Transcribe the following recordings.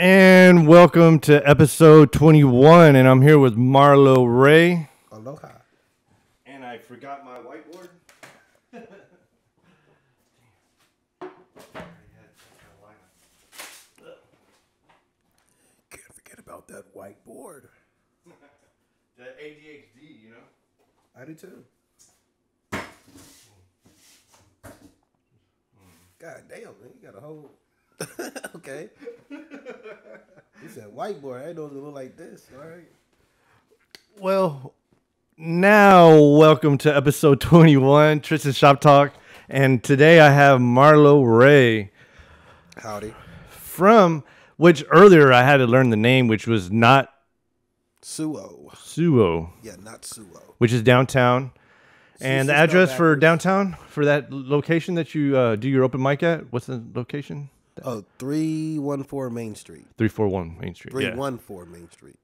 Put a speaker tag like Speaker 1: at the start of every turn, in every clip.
Speaker 1: And welcome to episode 21. And I'm here with Marlo Ray.
Speaker 2: Aloha.
Speaker 1: And I forgot my whiteboard.
Speaker 2: Can't forget about that whiteboard.
Speaker 1: The ADHD, you know?
Speaker 2: I do too. Hmm. God damn, man, you got a whole. okay. He said whiteboard. I didn't know it was gonna look like this. All right.
Speaker 1: Well, now welcome to episode 21, Tristan Shop Talk. And today I have Marlo Ray
Speaker 2: Howdy.
Speaker 1: from which earlier I had to learn the name, which was not
Speaker 2: Suo.
Speaker 1: Suo,
Speaker 2: Yeah, not Suo.
Speaker 1: which is downtown. And the address for downtown for that location that you uh, do your open mic at? What's the location?
Speaker 2: Oh, 314 Main Street.
Speaker 1: 341 Main Street. Yeah.
Speaker 2: 314 Main Street.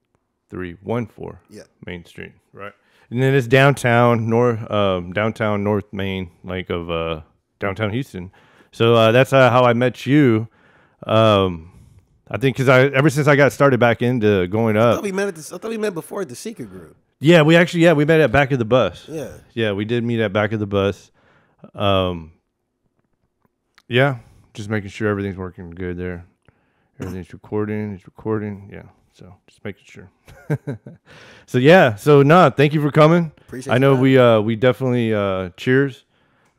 Speaker 1: 314
Speaker 2: Yeah.
Speaker 1: Main Street. Right. And then it's downtown, north, um, downtown North Main, like of uh, downtown Houston. So uh, that's uh, how I met you. Um, I think because I ever since I got started back into going
Speaker 2: I
Speaker 1: up.
Speaker 2: thought we met at this, I thought we met before at the secret group.
Speaker 1: Yeah, we actually yeah we met at back of the bus.
Speaker 2: Yeah.
Speaker 1: Yeah, we did meet at back of the bus. Um, yeah, just making sure everything's working good there. Everything's recording. It's recording. Yeah, so just making sure. so yeah, so no, thank you for coming.
Speaker 2: Appreciate
Speaker 1: I know we uh we definitely uh cheers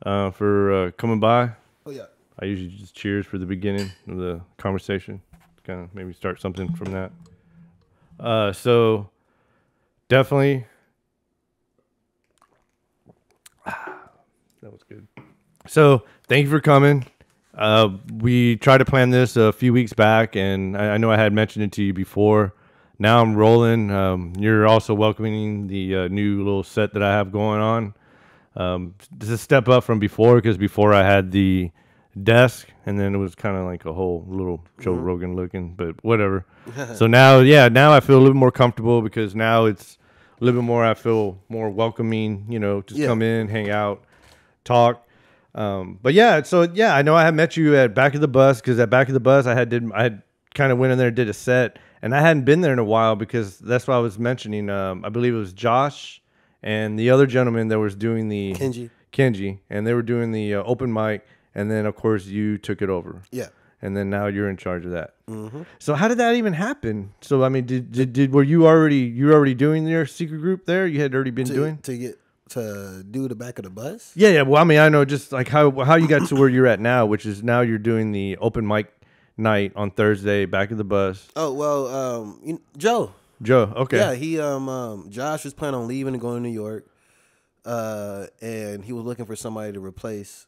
Speaker 1: uh for uh, coming by.
Speaker 2: Oh yeah.
Speaker 1: I usually just cheers for the beginning of the conversation. Kind of maybe start something from that. Uh, so definitely. That was good. So thank you for coming. Uh, we tried to plan this a few weeks back, and I, I know I had mentioned it to you before. Now I'm rolling. Um, you're also welcoming the uh, new little set that I have going on. Um, this is a step up from before because before I had the desk, and then it was kind of like a whole little Joe Rogan looking, but whatever. so now, yeah, now I feel a little more comfortable because now it's a little bit more. I feel more welcoming. You know, just
Speaker 2: Yeah.
Speaker 1: come in, hang out, talk. Um, but yeah, so yeah, I know I had met you at back of the bus because at back of the bus I had did I had kind of went in there and did a set, and I hadn't been there in a while because that's why I was mentioning. Um, I believe it was Josh and the other gentleman that was doing the
Speaker 2: Kenji.
Speaker 1: Kenji, and they were doing the uh, open mic, and then of course you took it over,
Speaker 2: Yeah.
Speaker 1: and then now you're in charge of that.
Speaker 2: Mm-hmm.
Speaker 1: So how did that even happen? So I mean, did, did did were you already you were already doing your secret group there? You had already been
Speaker 2: To,
Speaker 1: doing.
Speaker 2: to get to do the back of the bus.
Speaker 1: Yeah, yeah. Well, I mean, I know just like how how you got to where you're at now, which is now you're doing the open mic night on Thursday, back of the bus.
Speaker 2: Oh well, um, you, Joe.
Speaker 1: Joe, okay,
Speaker 2: Yeah, he um, um Josh was planning on leaving and going to New York, uh, and he was looking for somebody to replace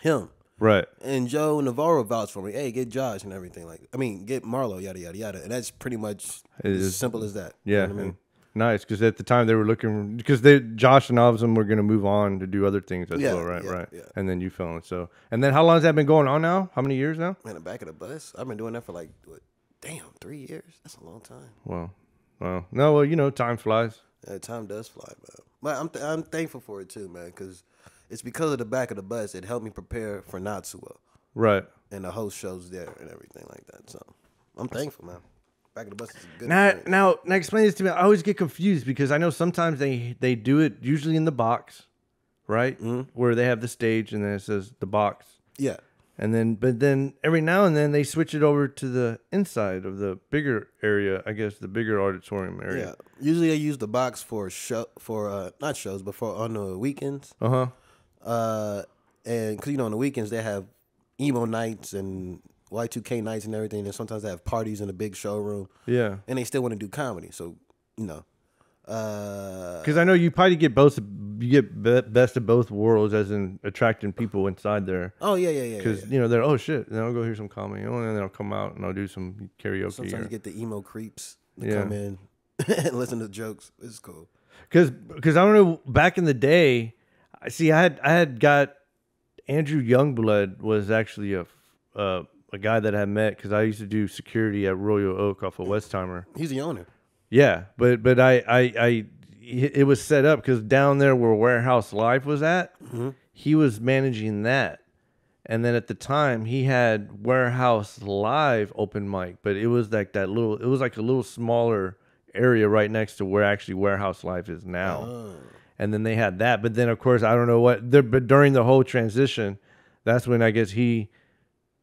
Speaker 2: him.
Speaker 1: right.
Speaker 2: And Joe Navarro vouched for me. Hey, get Josh and everything. Like, I mean, get Marlo, yada yada yada. And that's pretty much
Speaker 1: It
Speaker 2: as
Speaker 1: is-
Speaker 2: simple as that. You
Speaker 1: Yeah,
Speaker 2: know what I mean,
Speaker 1: nice because at the time they were looking because they Josh and all of them were going to move on to do other things as
Speaker 2: Yeah,
Speaker 1: well, right?
Speaker 2: yeah,
Speaker 1: right.
Speaker 2: yeah.
Speaker 1: And then you fell in. So, and then how long has that been going on now? How many years now?
Speaker 2: man, the back of the bus. I've been doing that for like, what, damn, three years. That's a long time.
Speaker 1: Well, well, no, well, you know, time flies.
Speaker 2: Yeah, time does fly, man. But I'm th- I'm thankful for it too, man, because it's because of the back of the bus. It helped me prepare for Notsuoh.
Speaker 1: Right.
Speaker 2: and the host shows there and everything like that. So I'm thankful, man. Back of the bus is a good.
Speaker 1: Now, now, now, explain this to me. I always get confused because I know sometimes they they do it usually in the box, right, where they have the stage and then it says the box,
Speaker 2: yeah,
Speaker 1: and then but then every now and then they switch it over to the inside of the bigger area. I guess the bigger auditorium area. yeah.
Speaker 2: Usually I use the box for show for uh not shows, but for on the weekends.
Speaker 1: Uh huh.
Speaker 2: Uh, and because you know on the weekends they have emo nights and Y2K nights and everything, and sometimes they have parties in a big showroom,
Speaker 1: Yeah.
Speaker 2: and they still want to do comedy. So you know, uh,
Speaker 1: Because I know you probably get both. You get be- best of both worlds, as in attracting people inside there.
Speaker 2: oh yeah, yeah, yeah.
Speaker 1: Because
Speaker 2: yeah.
Speaker 1: you know they're oh shit, then I'll go hear some comedy, oh, and then I'll come out and I'll do some karaoke.
Speaker 2: Sometimes
Speaker 1: or-
Speaker 2: you get the emo creeps to
Speaker 1: Yeah.
Speaker 2: come in and listen to jokes. It's cool.
Speaker 1: Because because I don't know back in the day, I see I had I had got Andrew Youngblood was actually a uh, a guy that I met because I used to do security at Royal Oak off of Westheimer.
Speaker 2: He's the owner.
Speaker 1: Yeah, but but I I, I it was set up because down there where Warehouse Live was at, mm-hmm. he was managing that, And then at the time, he had Warehouse Live open mic, but it was like that little. It was like a little smaller area right next to where actually Warehouse Live is now.
Speaker 2: Oh.
Speaker 1: And then they had that, but then of course I don't know what. There, but during the whole transition, that's when I guess he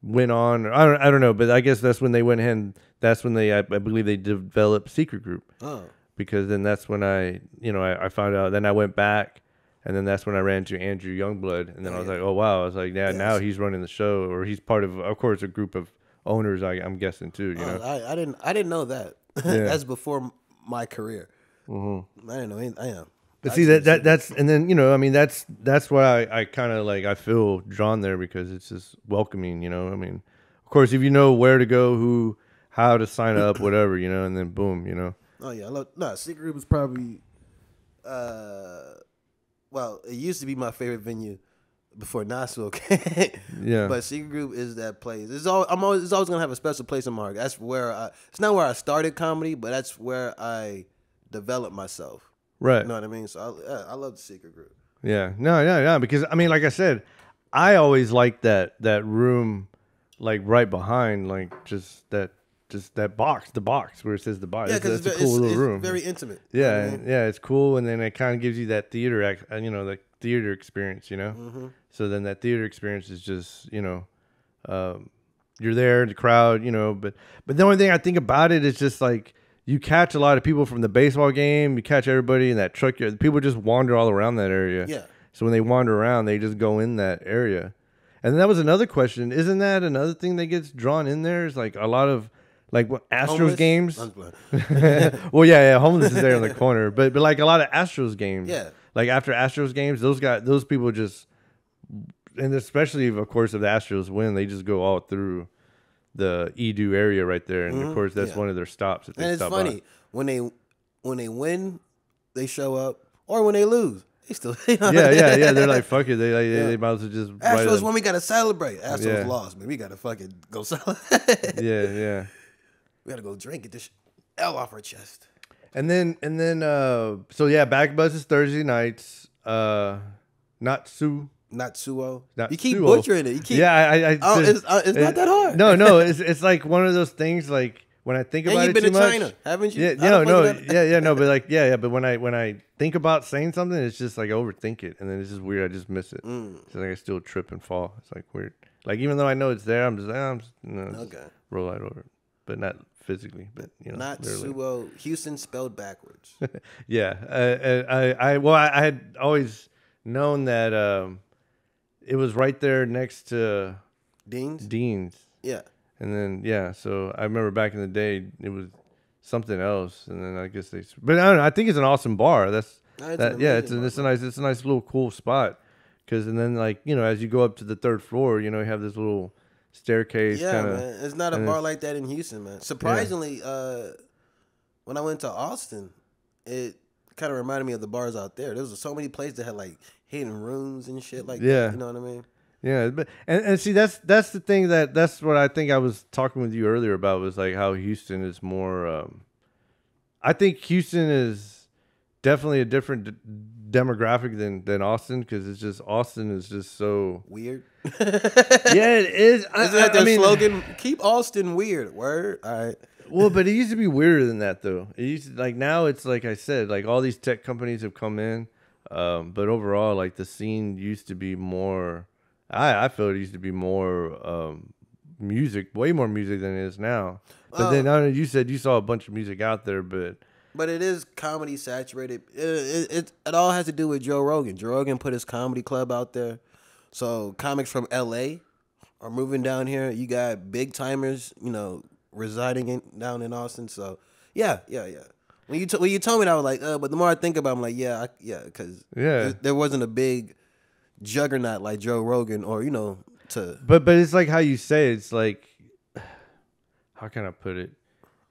Speaker 1: went on. I don't. I don't know, but I guess that's when they went ahead. And that's when they. I, I believe they developed Secret Group
Speaker 2: Oh.
Speaker 1: because then that's when I, you know, I, I found out. Then I went back, and then that's when I ran into Andrew Youngblood, and then I was like, oh wow, I was like, yeah, now he's running the show, or he's part of, of course, a group of owners. I, I'm guessing too, you know.
Speaker 2: Oh, I, I didn't I didn't know that. That's before my career. Mm-hmm. I didn't know. Any, I am.
Speaker 1: But see that, that that's and then you know I mean that's that's why I, I kind of like I feel drawn there because it's just welcoming you know I mean of course if you know where to go who how to sign up whatever you know and then boom you know
Speaker 2: Oh yeah, I love no Secret Group is probably, uh, well, it used to be my favorite venue before Knoxville came.
Speaker 1: Yeah.
Speaker 2: But Secret Group is that place. It's all I'm always it's always gonna have a special place in my heart. That's where I. It's not where I started comedy, but that's where I developed myself.
Speaker 1: Right
Speaker 2: You know what I mean? So I, I love the Secret Group.
Speaker 1: yeah no no no because I mean like I said I always liked that that room like right behind like just that just that box the box where it says the box
Speaker 2: Yeah,
Speaker 1: It's-
Speaker 2: because
Speaker 1: that's
Speaker 2: it's,
Speaker 1: a cool
Speaker 2: it's,
Speaker 1: little
Speaker 2: it's
Speaker 1: room
Speaker 2: very intimate. You know
Speaker 1: Yeah,
Speaker 2: I mean?
Speaker 1: yeah, it's cool, and then it kind of gives you that theater, uh, you know, the theater experience, you know.
Speaker 2: Mm-hmm.
Speaker 1: So then that theater experience is just, you know, um, you're there, the crowd, you know. But but the only thing I think about it is just like you catch a lot of people from the baseball game, you catch everybody in that truck. yard. People just wander all around that area.
Speaker 2: Yeah.
Speaker 1: So when they wander around, they just go in that area. And that was another question. Isn't that another thing that gets drawn in there? Is like a lot of like what Astros
Speaker 2: Homeless?
Speaker 1: games. Well, yeah, yeah, homeless is there in the corner, but but like a lot of Astros games,
Speaker 2: Yeah.
Speaker 1: like after Astros games, those guys, those people just, and especially of course if the Astros win, they just go all through the EaDo area right there, and of course that's
Speaker 2: Mm-hmm. yeah.
Speaker 1: one of their stops. That they
Speaker 2: And it's
Speaker 1: stop
Speaker 2: funny when they when they win, they show up, or when they lose, they still. You know
Speaker 1: By. Yeah, yeah, yeah. They're like fuck it, they like, they, they might as well just write
Speaker 2: Astros
Speaker 1: a-
Speaker 2: won, we gotta celebrate. Astros
Speaker 1: Yeah.
Speaker 2: lost, man. We gotta fucking go celebrate.
Speaker 1: Yeah, yeah.
Speaker 2: we gotta go drink, it. this sh- L off our chest.
Speaker 1: And then and then uh so yeah, back buzz is Thursday nights. Uh, not Sue.
Speaker 2: Not you keep
Speaker 1: Suo.
Speaker 2: butchering it. You keep.
Speaker 1: Yeah, I, I, I
Speaker 2: Oh, it's- uh, it's not that hard.
Speaker 1: No, no, it's it's like one of those things. Like when I think
Speaker 2: And
Speaker 1: about
Speaker 2: you've
Speaker 1: it
Speaker 2: been to
Speaker 1: much,
Speaker 2: China, haven't you?
Speaker 1: Yeah, no, no,
Speaker 2: fuck did I-
Speaker 1: yeah, yeah, no, but like, yeah, yeah, but when I when I think about saying something, it's just like I overthink it, and then it's just weird. I just miss it.
Speaker 2: Mm.
Speaker 1: It's like I still trip and fall. It's like weird. Like even though I know it's there, I'm just, ah, I'm just you know, just
Speaker 2: Okay.
Speaker 1: roll right over but not physically, but you know,
Speaker 2: Not
Speaker 1: literally.
Speaker 2: Suo. Houston spelled backwards.
Speaker 1: Yeah, uh, I, I, well, I, I had always known that um, it was right there next to
Speaker 2: Dean's.
Speaker 1: Dean's.
Speaker 2: Yeah.
Speaker 1: And then yeah, so I remember back in the day it was something else, and then I guess they. But I don't know. I think it's an awesome bar. That's
Speaker 2: No, it's
Speaker 1: that. Yeah, it's a, it's a nice it's a nice little cool spot. Cause and then like you know as you go up to the third floor, you know you have this little staircase
Speaker 2: Yeah,
Speaker 1: kind
Speaker 2: man. It's not a bar like that in Houston, man. Surprisingly, uh, when I went to Austin, it kind of reminded me of the bars out there. There was so many places that had like hidden rooms and shit like
Speaker 1: Yeah.
Speaker 2: that. You know what I mean?
Speaker 1: Yeah, but and, and see that's that's the thing that that's what I think I was talking with you earlier about was like how Houston is more. Um, I think Houston is definitely a different d- demographic than than Austin because it's just Austin is just so.
Speaker 2: Weird.
Speaker 1: Yeah, it is. I,
Speaker 2: Isn't that their
Speaker 1: I mean,
Speaker 2: slogan? Keep Austin weird. Word. All right.
Speaker 1: Well, but it used to be weirder than that though. It used to, like now it's like I said, like all these tech companies have come in, um, but overall, like the scene used to be more. I I feel it used to be more um, music, way more music than it is now. But then I know you said you saw a bunch of music out there, but
Speaker 2: But it is comedy saturated. It, it, it, it all has to do with Joe Rogan. Joe Rogan put his comedy club out there. So comics from LA are moving down here. You got big timers, you know, residing in, down in Austin. So yeah, yeah, yeah. When you t- when you told me that, I was like, uh, but the more I think about, it, I'm like, yeah, I, yeah, because
Speaker 1: Yeah.
Speaker 2: there wasn't a big juggernaut like Joe Rogan, or you know, to
Speaker 1: but but it's like how you say it, it's like how can I put it?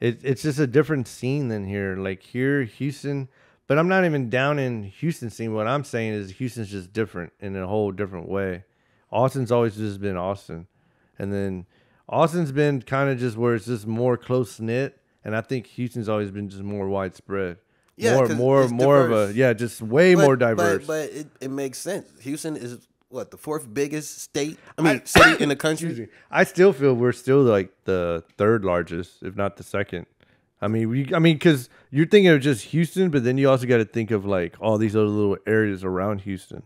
Speaker 1: It it's just a different scene than here. Like here, Houston, but I'm not even down in Houston scene. What I'm saying is Houston's just different in a whole different way. Austin's always just been Austin, and then Austin's been kind of just where it's just more close knit, and I think Houston's always been just more widespread.
Speaker 2: Yeah,
Speaker 1: more more more of a yeah, just way
Speaker 2: but,
Speaker 1: more diverse.
Speaker 2: But, but it, it makes sense. Houston is what the fourth biggest state. I mean, city in the country.
Speaker 1: I still feel we're still like the third largest, if not the second. I mean, we, I mean, because you're thinking of just Houston, but then you also got to think of like all these other little areas around Houston.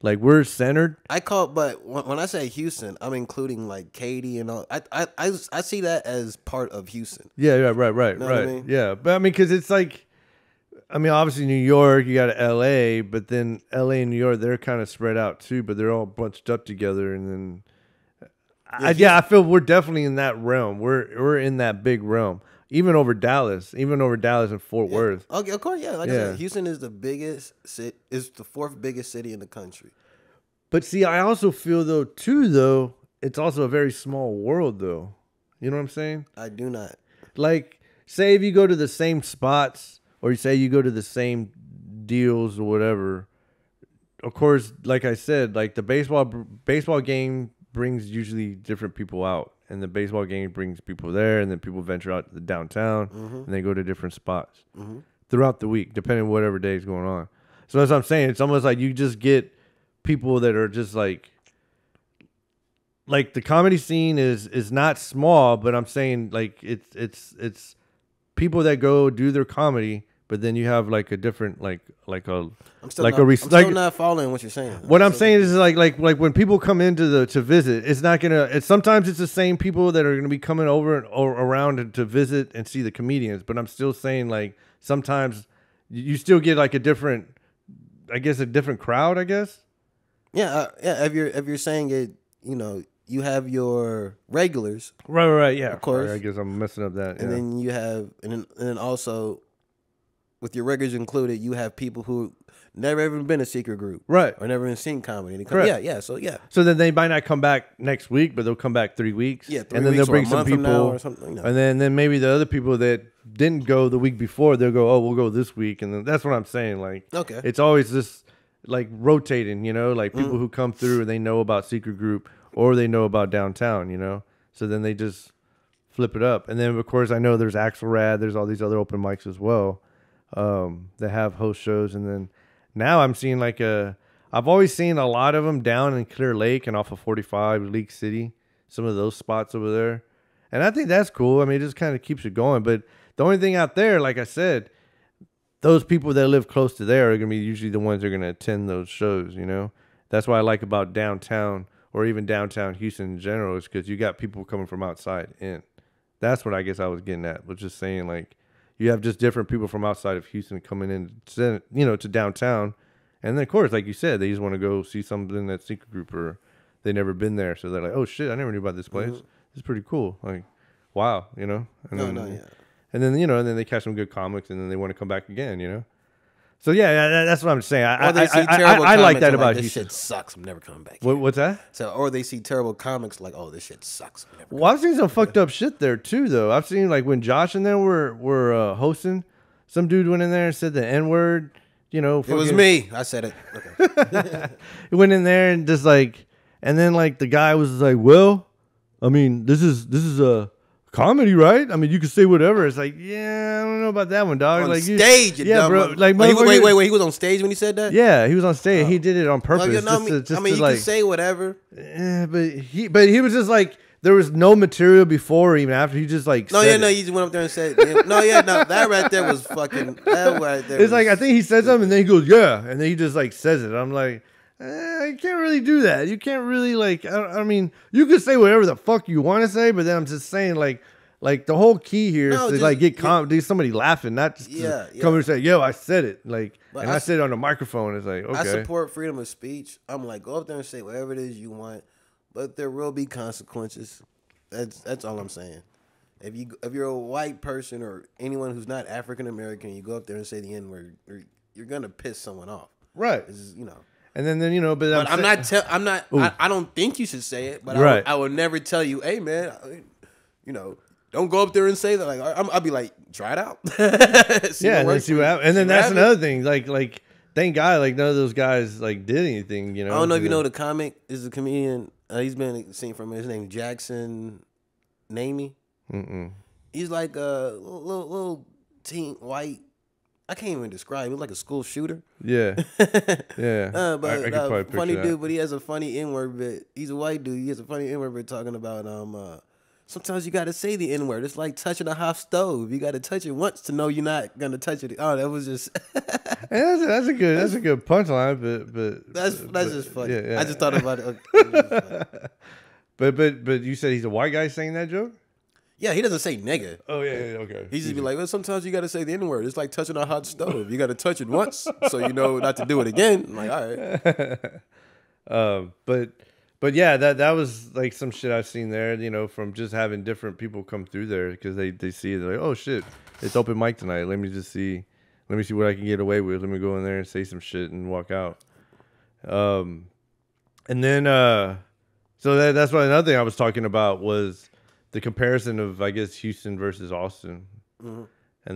Speaker 1: Like we're centered.
Speaker 2: I call, but when, I say Houston, I'm including like Katy and all. I, I, I, I see that as part of Houston.
Speaker 1: Yeah, yeah, right, right,
Speaker 2: Know what I
Speaker 1: right.
Speaker 2: mean?
Speaker 1: Yeah, but I mean, because it's like, I mean, obviously New York, you got L.A., but then L.A. and New York, they're kind of spread out too, but they're all bunched up together, and then, I, yeah, I feel we're definitely in that realm. We're we're in that big realm, even over Dallas, even over Dallas and Fort Worth.
Speaker 2: Oh, okay, of course, yeah. Like I said, Houston is the biggest city, is the fourth biggest city in the country.
Speaker 1: But see, I also feel though too, though it's also a very small world, though. You know what I'm saying?
Speaker 2: I do not.
Speaker 1: like say if you go to the same spots or you say you go to the same deals or whatever of course like i said like the baseball baseball game brings usually different people out and the baseball game brings people there and then people venture out to the downtown mm-hmm. and they go to different spots mm-hmm. throughout the week depending on whatever day is going on. So that's what i'm saying. It's almost like you just get people that are just like like the comedy scene is is not small, but I'm saying like it's it's it's people that go do their comedy, but then you have like a different like like a
Speaker 2: I'm still
Speaker 1: like
Speaker 2: not,
Speaker 1: a
Speaker 2: I'm
Speaker 1: res-
Speaker 2: still
Speaker 1: like
Speaker 2: not following what you're saying.
Speaker 1: what I'm
Speaker 2: So-
Speaker 1: saying is like like like when people come into the to visit, it's not gonna. It's sometimes it's the same people that are gonna be coming over and or around to visit and see the comedians. But I'm still saying like sometimes you still get like a different, I guess a different crowd. I guess.
Speaker 2: Yeah, uh, yeah. If you're if you're saying it, you know, you have your regulars,
Speaker 1: Right, right, right. Yeah,
Speaker 2: Of course.
Speaker 1: I guess I'm messing up that.
Speaker 2: and
Speaker 1: yeah.
Speaker 2: then you have, and then, and then also, with your records included, you have people who never even been a secret group,
Speaker 1: right.
Speaker 2: or never even seen comedy. And come,
Speaker 1: Correct.
Speaker 2: yeah, yeah. So yeah,
Speaker 1: So then they might not come back next week, but they'll come back three weeks.
Speaker 2: yeah. Three
Speaker 1: and then they'll bring some
Speaker 2: month from now
Speaker 1: people,
Speaker 2: or something. Know.
Speaker 1: and then then maybe the other people that didn't go the week before, they'll go, oh, we'll go this week, and then that's what I'm saying. Like,
Speaker 2: Okay.
Speaker 1: it's always this like rotating, you know, like people mm. who come through and they know about secret group or they know about downtown, you know. So then they just flip it up, and then of course I know there's Axelrad, there's all these other open mics as well um, that have host shows, and then now I'm seeing like a. I've always seen a lot of them down in Clear Lake and off of 45 League City, some of those spots over there, and I think that's cool. I mean, it just kind of keeps it going. But the only thing out there, like I said, those people that live close to there are gonna be usually the ones that are gonna attend those shows. You know, that's what I like about downtown or even downtown Houston in general is because you got people coming from outside in. That's what I guess I was getting at. Was just saying like you have just different people from outside of Houston coming in, to, you know, to downtown, and then of course, like you said, they just want to go see something that secret group or they never been there, so they're like, oh shit, I never knew about this place. Mm-hmm. It's pretty cool. Like, wow, you know. And
Speaker 2: no,
Speaker 1: then,
Speaker 2: no, yeah.
Speaker 1: and then you know, and then they catch some good comics, and then they want to come back again, you know. So yeah, that's what I'm saying. I I,
Speaker 2: see
Speaker 1: I, I, I like that about
Speaker 2: this
Speaker 1: Houston.
Speaker 2: shit sucks. I'm never coming back.
Speaker 1: What, what's that?
Speaker 2: So, or they see terrible comics like, oh, this shit sucks. I'm never
Speaker 1: Well, I've seen some fucked up shit there too, though. I've seen like when Josh and them were were uh, hosting, some dude went in there and said the n word. You know,
Speaker 2: It was me. I said it. Okay.
Speaker 1: He went in there and just like, and then like the guy was like, "Well, I mean, this is this is a comedy, right? I mean, you can say whatever." It's like, yeah, I don't know about that one, dog.
Speaker 2: on
Speaker 1: like
Speaker 2: stage, you
Speaker 1: yeah, bro. Like,
Speaker 2: wait, wait, wait, wait. He was on stage when he said that.
Speaker 1: Yeah, he was on stage. He did it on
Speaker 2: Oh,
Speaker 1: purpose.
Speaker 2: you know, I
Speaker 1: just
Speaker 2: mean,
Speaker 1: to, just
Speaker 2: I mean,
Speaker 1: to
Speaker 2: you
Speaker 1: like,
Speaker 2: can say whatever.
Speaker 1: eh, but he, but he was just like, there was no material before or even after. He just like,
Speaker 2: No,
Speaker 1: said
Speaker 2: yeah,
Speaker 1: it.
Speaker 2: no, you just went up there and said, no, yeah, no, that right there was fucking. That right there.
Speaker 1: It's like I think he said something, and then he goes, "Yeah," and then he just like says it. I'm like, eh, you can't really do that. You can't really like. I, I mean, you can say whatever the fuck you want to say, but then I'm just saying like, like the whole key here is
Speaker 2: No,
Speaker 1: to
Speaker 2: just-
Speaker 1: like get com- do somebody laughing, not just
Speaker 2: Yeah, yeah.
Speaker 1: come and say, "Yo, I said it." Like,
Speaker 2: But
Speaker 1: and
Speaker 2: I
Speaker 1: I, said it on the microphone. It's like, okay,
Speaker 2: I support freedom of speech. I'm like, go up there and say whatever it is you want, but there will be consequences. That's that's all I'm saying. If you if you're a white person or anyone who's not African American, you go up there and say the N word, you're, you're gonna piss someone off.
Speaker 1: right.
Speaker 2: Is you know.
Speaker 1: And then then you know, but,
Speaker 2: But I'm
Speaker 1: sa-
Speaker 2: not. Tell, I'm not. I, I don't think you should say it. But I,
Speaker 1: Right.
Speaker 2: will, I will never tell you, hey man, I- you know, don't go up there and say that. Like I'm, I'll be like, try it out.
Speaker 1: Yeah, and then see what happens. And then
Speaker 2: See
Speaker 1: that's another thing. Like like. Thank God, like none of those guys like did anything. You know.
Speaker 2: I don't know if you
Speaker 1: to-
Speaker 2: know the comic is a comedian. Uh, he's been seen from his name Jackson Namey. He's like a little, little teen white I can't even describe. He was like a school shooter.
Speaker 1: Yeah, yeah.
Speaker 2: Uh, but
Speaker 1: I can
Speaker 2: uh, funny
Speaker 1: that.
Speaker 2: dude, but he has a funny N word bit. He's a white dude. He has a funny N word bit talking about um. Uh, sometimes you got to say the N word. It's like touching a hot stove. You got to touch it once to know you're not gonna touch it. Oh, that was just
Speaker 1: that's, a, that's a good that's a good punchline, but but
Speaker 2: that's
Speaker 1: but-
Speaker 2: that's
Speaker 1: but-
Speaker 2: just funny.
Speaker 1: Yeah, yeah.
Speaker 2: I just thought about it. Okay, it's.
Speaker 1: But but but you said he's a white guy saying that joke.
Speaker 2: Yeah, he doesn't say nigga.
Speaker 1: Oh yeah, yeah okay.
Speaker 2: He just be like, well, sometimes you got to say the N word. It's like touching a hot stove. You got to touch it once so you know not to do it again. I'm like, all right.
Speaker 1: Um, but but yeah, that that was like some shit I've seen there. You know, from just having different people come through there because they they see it they're like, oh shit, it's open mic tonight. Let me just see, let me see what I can get away with. Let me go in there and say some shit and walk out. Um, and then uh, so that that's what another thing I was talking about was the comparison of I guess Houston versus Austin, and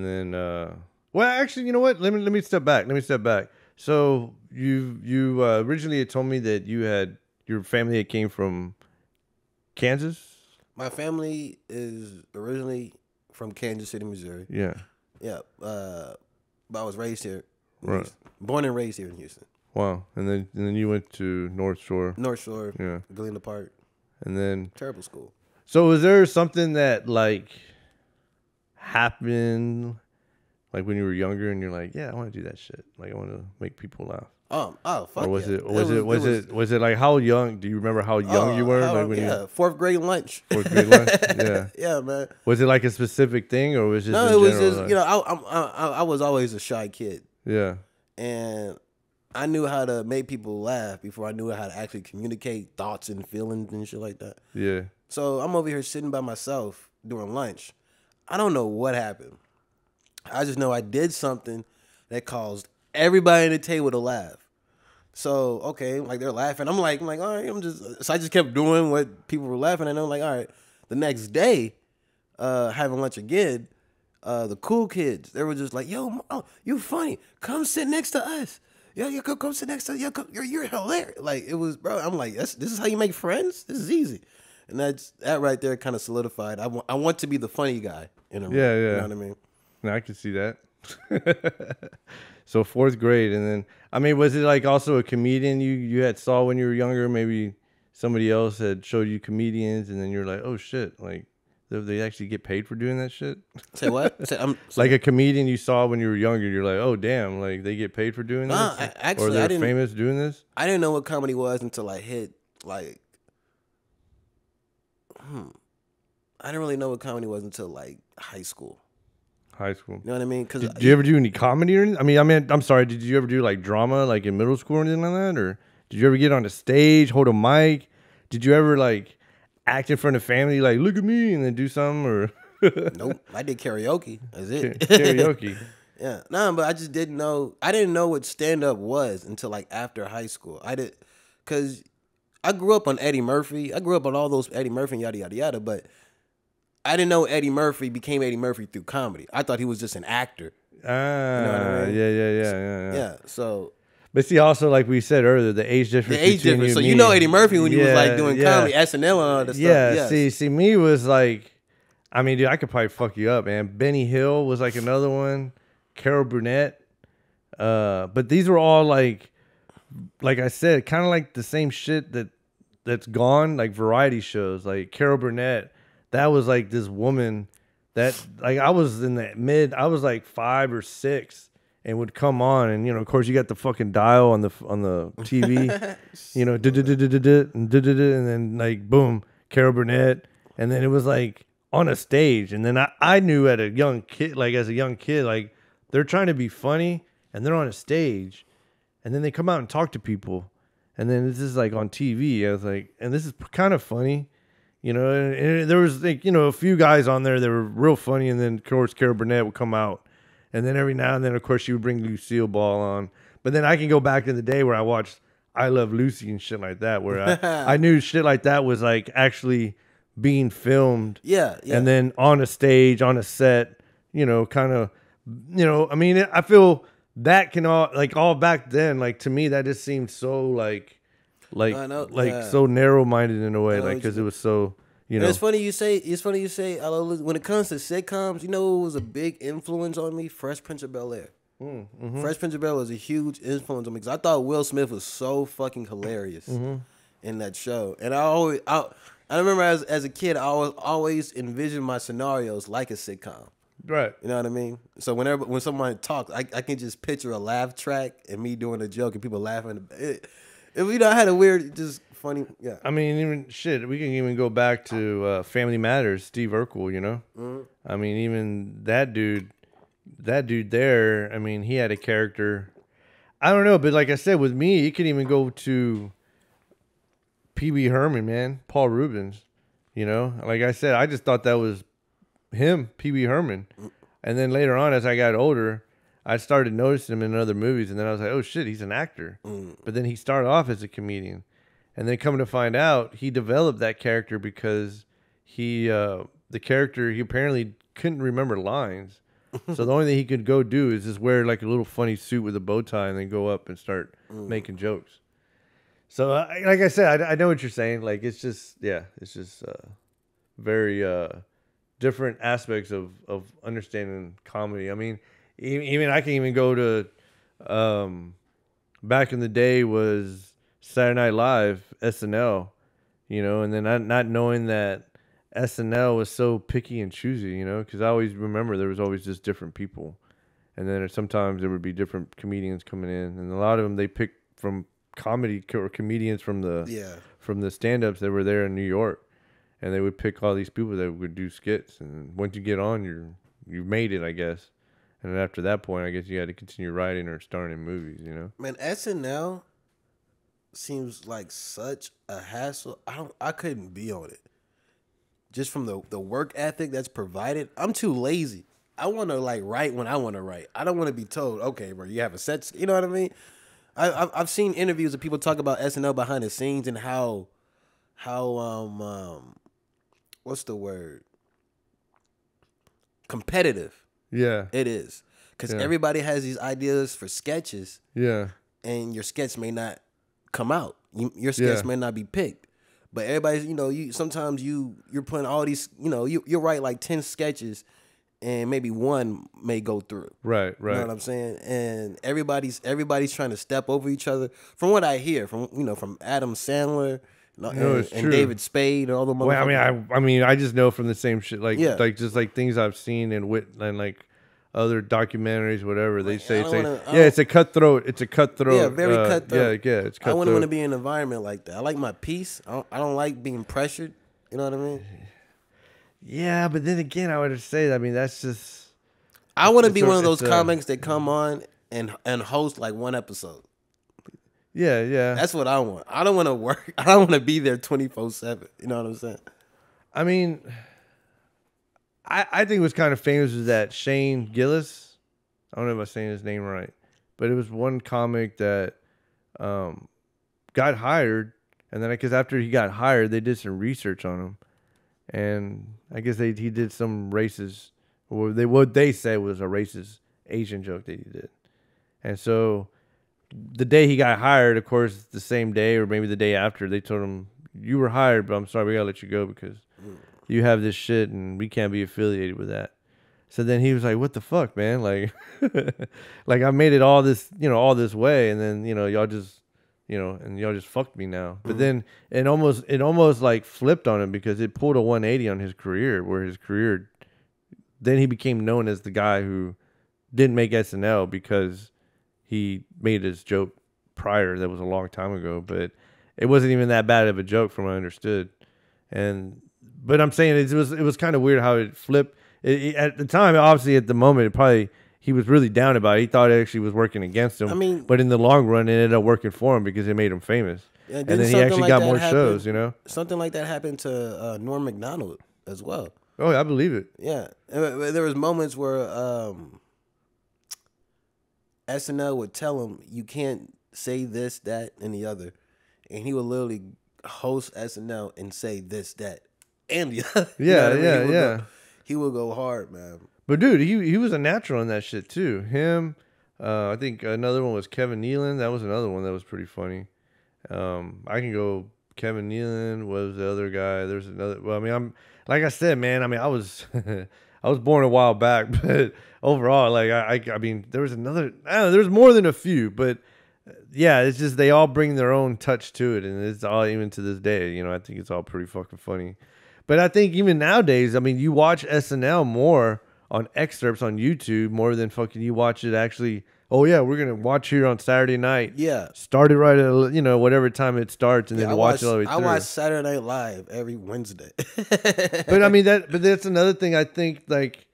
Speaker 1: then uh, well actually you know what let me let me step back let me step back. So you you uh, originally had told me that you had your family that came from Kansas.
Speaker 2: My family is originally from Kansas City, Missouri.
Speaker 1: Yeah.
Speaker 2: Yeah, uh, but I was raised here.
Speaker 1: Right.
Speaker 2: Houston. Born and raised here in Houston.
Speaker 1: Wow. And then and then you went to North Shore.
Speaker 2: North Shore,
Speaker 1: Yeah.
Speaker 2: Galena Park.
Speaker 1: And then
Speaker 2: Terrible school.
Speaker 1: So was there something that like happened like when you were younger and you're like, yeah, I want to do that shit. Like I want to make people laugh.
Speaker 2: Um, oh, fuck
Speaker 1: or was
Speaker 2: yeah.
Speaker 1: it was it was,
Speaker 2: was-
Speaker 1: it was it like how young? Do you remember how young
Speaker 2: oh,
Speaker 1: you were?
Speaker 2: how-
Speaker 1: like when
Speaker 2: yeah,
Speaker 1: you
Speaker 2: fourth grade lunch.
Speaker 1: fourth grade lunch? Yeah.
Speaker 2: yeah, man.
Speaker 1: Was it like a specific thing or was it just
Speaker 2: No, it was just you know I, I I I was always a shy kid,
Speaker 1: Yeah.
Speaker 2: and I knew how to make people laugh before I knew how to actually communicate thoughts and feelings and shit like that.
Speaker 1: Yeah.
Speaker 2: So I'm over here sitting by myself during lunch. I don't know what happened. I just know I did something that caused everybody at the table to laugh. So okay, like they're laughing. I'm like, I'm like, all right, I'm just. So I just kept doing what people were laughing, and I'm like, all right. The next day, uh, having lunch again, uh, the cool kids they were just like, yo, Mo, you funny. Come sit next to us. Yo, yo, come, come sit next to yo. Come, you're you're hilarious. Like it was, bro. I'm like, this is how you make friends. This is easy. And that's that right there kind of solidified. I want I want to be the funny guy in a room.
Speaker 1: Yeah,
Speaker 2: You
Speaker 1: yeah.
Speaker 2: know what I mean?
Speaker 1: No, I can see that. so fourth grade, and then I mean, was it like also a comedian you you had saw when you were younger? Maybe somebody else had showed you comedians, and then you're like, oh shit, like they, they actually get paid for doing that shit.
Speaker 2: Say what? Say, I'm
Speaker 1: like a comedian you saw when you were younger, you're like, oh damn, like they get paid for doing this,
Speaker 2: Nah, I- actually,
Speaker 1: or
Speaker 2: I
Speaker 1: they're
Speaker 2: didn't-
Speaker 1: famous doing this.
Speaker 2: I didn't know what comedy was until I hit like hmm. I didn't really know what comedy was until like high school.
Speaker 1: High school.
Speaker 2: You know what I mean? Because
Speaker 1: Did you ever do any comedy or anything? I mean, I mean, I'm sorry. Did you ever do like drama, like in middle school or anything like that, or did you ever get on a stage, hold a mic? Did you ever like act in front of family, like look at me, and then do something or
Speaker 2: nope, I did karaoke. That's it.
Speaker 1: karaoke?
Speaker 2: Yeah, no, but I just didn't know. I didn't know what stand up was until like after high school. I did, cause I grew up on Eddie Murphy. I grew up on all those Eddie Murphy and yada yada yada. But I didn't know Eddie Murphy became Eddie Murphy through comedy. I thought he was just an actor.
Speaker 1: Ah,
Speaker 2: I mean?
Speaker 1: yeah, yeah, yeah, yeah, yeah.
Speaker 2: Yeah. So
Speaker 1: But see, also like we said earlier, the age difference.
Speaker 2: the age difference.
Speaker 1: You
Speaker 2: so you know Eddie Murphy when he was like doing
Speaker 1: yeah.
Speaker 2: comedy, SNL and all that stuff.
Speaker 1: Yeah,
Speaker 2: Yes.
Speaker 1: see, see, me was like, I mean, dude, I could probably fuck you up, man. Benny Hill was like another one. Carol Burnett. Uh, but these were all like, like I said, kind of like the same shit that that's gone, like variety shows. Like Carol Burnett, that was like this woman that like I was in the mid, I was like five or six. And would come on, and you know, of course, you got the fucking dial on the on the TV, you know, and and then like boom, Carol Burnett, and then it was like on a stage, and then I, I knew at a young kid, like as a young kid, like they're trying to be funny, and they're on a stage, and then they come out and talk to people, and then this is like on TV. I was like, and this is kind of funny, you know. And, and there was like you know a few guys on there that were real funny, and then of course Carol Burnett would come out, and then every now and then of course she would bring Lucille Ball on. But then I can go back to the day where I watched I Love Lucy and shit like that, where I, I knew shit like that was like actually being filmed
Speaker 2: Yeah, yeah.
Speaker 1: and then on a stage, on a set, you know, kind of, you know, I mean, I feel that can all like all back then, like to me, that just seemed so like, like,
Speaker 2: I know,
Speaker 1: like
Speaker 2: yeah.
Speaker 1: so narrow minded in a way, like because it was so, you
Speaker 2: And
Speaker 1: know,
Speaker 2: it's funny you say. It's funny you say. I love Lucy. When it comes to sitcoms, you know, it was a big influence on me. Fresh Prince of Bel Air. Mm, mm-hmm. Fresh Prince of Bel Air was a huge influence on me because I thought Will Smith was so fucking hilarious mm-hmm. in that show, and I always I, I remember as as a kid I always always envisioned my scenarios like a sitcom.
Speaker 1: Right.
Speaker 2: You know what I mean? So whenever when someone talks, I, I can just picture a laugh track and me doing a joke and people laughing. It, it, you know, I had a weird, just funny. Yeah.
Speaker 1: I mean, even shit. We can even go back to uh, Family Matters, Steve Urkel. You know,
Speaker 2: Mm-hmm.
Speaker 1: I mean, even that dude, that dude there. I mean, he had a character. I don't know, but like I said, with me, you could even go to Pee Wee Herman, man, Paul Reubens. You know, like I said, I just thought that was him, Pee Wee Herman. And then later on, as I got older, I started noticing him in other movies, and then I was like, "Oh shit, he's an actor." But then he started off as a comedian, and then coming to find out, he developed that character because he, uh, the character, he apparently couldn't remember lines. so the only thing he could go do is just wear like a little funny suit with a bow tie, and then go up and start making jokes. So, I like I said, I, I know what you're saying. Like it's just, yeah, it's just uh, very uh, different aspects of of understanding comedy. I mean, even I can even go to um, back in the day was Saturday Night Live, SNL, you know, and then not not knowing that SNL was so picky and choosy, you know, because I always remember there was always just different people, and then sometimes there would be different comedians coming in, and a lot of them they picked from comedy or comedians from the
Speaker 2: Yeah.
Speaker 1: from the stand-ups that were there in New York, and they would pick all these people that would do skits, and once you get on, you're you made it, I guess. And after that point, I guess you had to continue writing or starring in movies, you know.
Speaker 2: Man, SNL seems like such a hassle. I don't. I couldn't be on it. Just from the the work ethic that's provided, I'm too lazy. I want to like write when I want to write. I don't want to be told, okay, bro, you have a set. You know what I mean? I, I've I've seen interviews of people talk about SNL behind the scenes and how how um um what's the word competitive
Speaker 1: Yeah,
Speaker 2: it is because
Speaker 1: Yeah.
Speaker 2: everybody has these ideas for sketches
Speaker 1: yeah,
Speaker 2: and your sketch may not come out. You, your sketch
Speaker 1: Yeah.
Speaker 2: may not be picked. But everybody's, you know, you sometimes you you're putting all these, you know, you you write like ten sketches, and maybe one may go through.
Speaker 1: right,
Speaker 2: You
Speaker 1: right.
Speaker 2: know what I'm saying? And everybody's everybody's trying to step over each other. From what I hear, from you know, from Adam Sandler and,
Speaker 1: No, it's
Speaker 2: and
Speaker 1: true.
Speaker 2: David Spade and all the
Speaker 1: Well, I mean. I, I mean, I just know from the same shit, like,
Speaker 2: Yeah.
Speaker 1: like just like things I've seen and wit and like other documentaries, whatever they
Speaker 2: Like,
Speaker 1: say.
Speaker 2: I
Speaker 1: It's
Speaker 2: don't
Speaker 1: a,
Speaker 2: wanna- I
Speaker 1: yeah, it's a cutthroat. It's a cutthroat.
Speaker 2: Yeah, very
Speaker 1: uh,
Speaker 2: cutthroat.
Speaker 1: Yeah, yeah, it's
Speaker 2: I
Speaker 1: cutthroat.
Speaker 2: wouldn't want to be in an environment like that. I like my peace. I don't, I don't like being pressured. You know what I mean?
Speaker 1: Yeah, but then again, I would say, that I mean, that's just
Speaker 2: I want to be one of those
Speaker 1: it's a-
Speaker 2: comics that come on and and host like one episode.
Speaker 1: Yeah, yeah.
Speaker 2: That's what I want. I don't want to work. I don't want to be there twenty four seven. You know what I'm saying?
Speaker 1: I mean, I I think what's kind of famous is that Shane Gillis. I don't know if I'm saying his name right, but it was one comic that um, got hired, and then I guess after he got hired, they did some research on him, and I guess they he did some racist, or they what they said was a racist Asian joke that he did, and so the day he got hired, of course, the same day or maybe the day after, they told him, "You were hired, but I'm sorry, we gotta let you go because you have this shit, and we can't be affiliated with that." So then he was like, "What the fuck, man? Like, like I made it all this, you know, all this way, and then you know, y'all just, you know, and y'all just fucked me now." But mm-hmm. then it almost, it almost like flipped on him because it pulled a 180 on his career, where his career, then he became known as the guy who didn't make SNL because he made his joke prior that was a long time ago, but it wasn't even that bad of a joke from what I understood. And but I'm saying it was it was kind of weird how it flipped. It, it- at the time, obviously, at the moment, it probably he was really down about it. He thought it actually was working against him.
Speaker 2: I mean-
Speaker 1: but in the long run, it ended up working for him because it made him famous. And
Speaker 2: didn't
Speaker 1: then he actually
Speaker 2: like
Speaker 1: got more
Speaker 2: happen?
Speaker 1: shows. You know?
Speaker 2: Something like that happened to uh, Norm Macdonald as well.
Speaker 1: Oh, I believe it.
Speaker 2: Yeah, Uh, there was moments where um, SNL would tell him you can't say this, that, and the other, and he would literally host SNL and say this, that, and the other. You know
Speaker 1: Yeah,
Speaker 2: I mean?
Speaker 1: yeah,
Speaker 2: he
Speaker 1: yeah.
Speaker 2: Go, he would go hard, man.
Speaker 1: But dude, he he was a natural in that shit too. Him, uh, I think another one was Kevin Nealon. That was another one that was pretty funny. Um, I can go. Kevin Nealon was the other guy. There's another. Well, I mean, I'm like I said, man. I mean, I was I was born a while back, but overall, like I, I, I mean, there was another. There's more than a few, but yeah, it's just they all bring their own touch to it, and it's all even to this day. You know, I think it's all pretty fucking funny. But I think even nowadays, I mean, you watch SNL more on excerpts on YouTube more than fucking you watch it actually. Oh yeah, we're gonna watch here on Saturday night.
Speaker 2: Yeah.
Speaker 1: Start it right at you know whatever time it starts, and
Speaker 2: Yeah,
Speaker 1: then
Speaker 2: I
Speaker 1: watch
Speaker 2: watch,
Speaker 1: it all the way
Speaker 2: I watch Saturday Night Live every Wednesday.
Speaker 1: but I mean that. But that's another thing. I think like,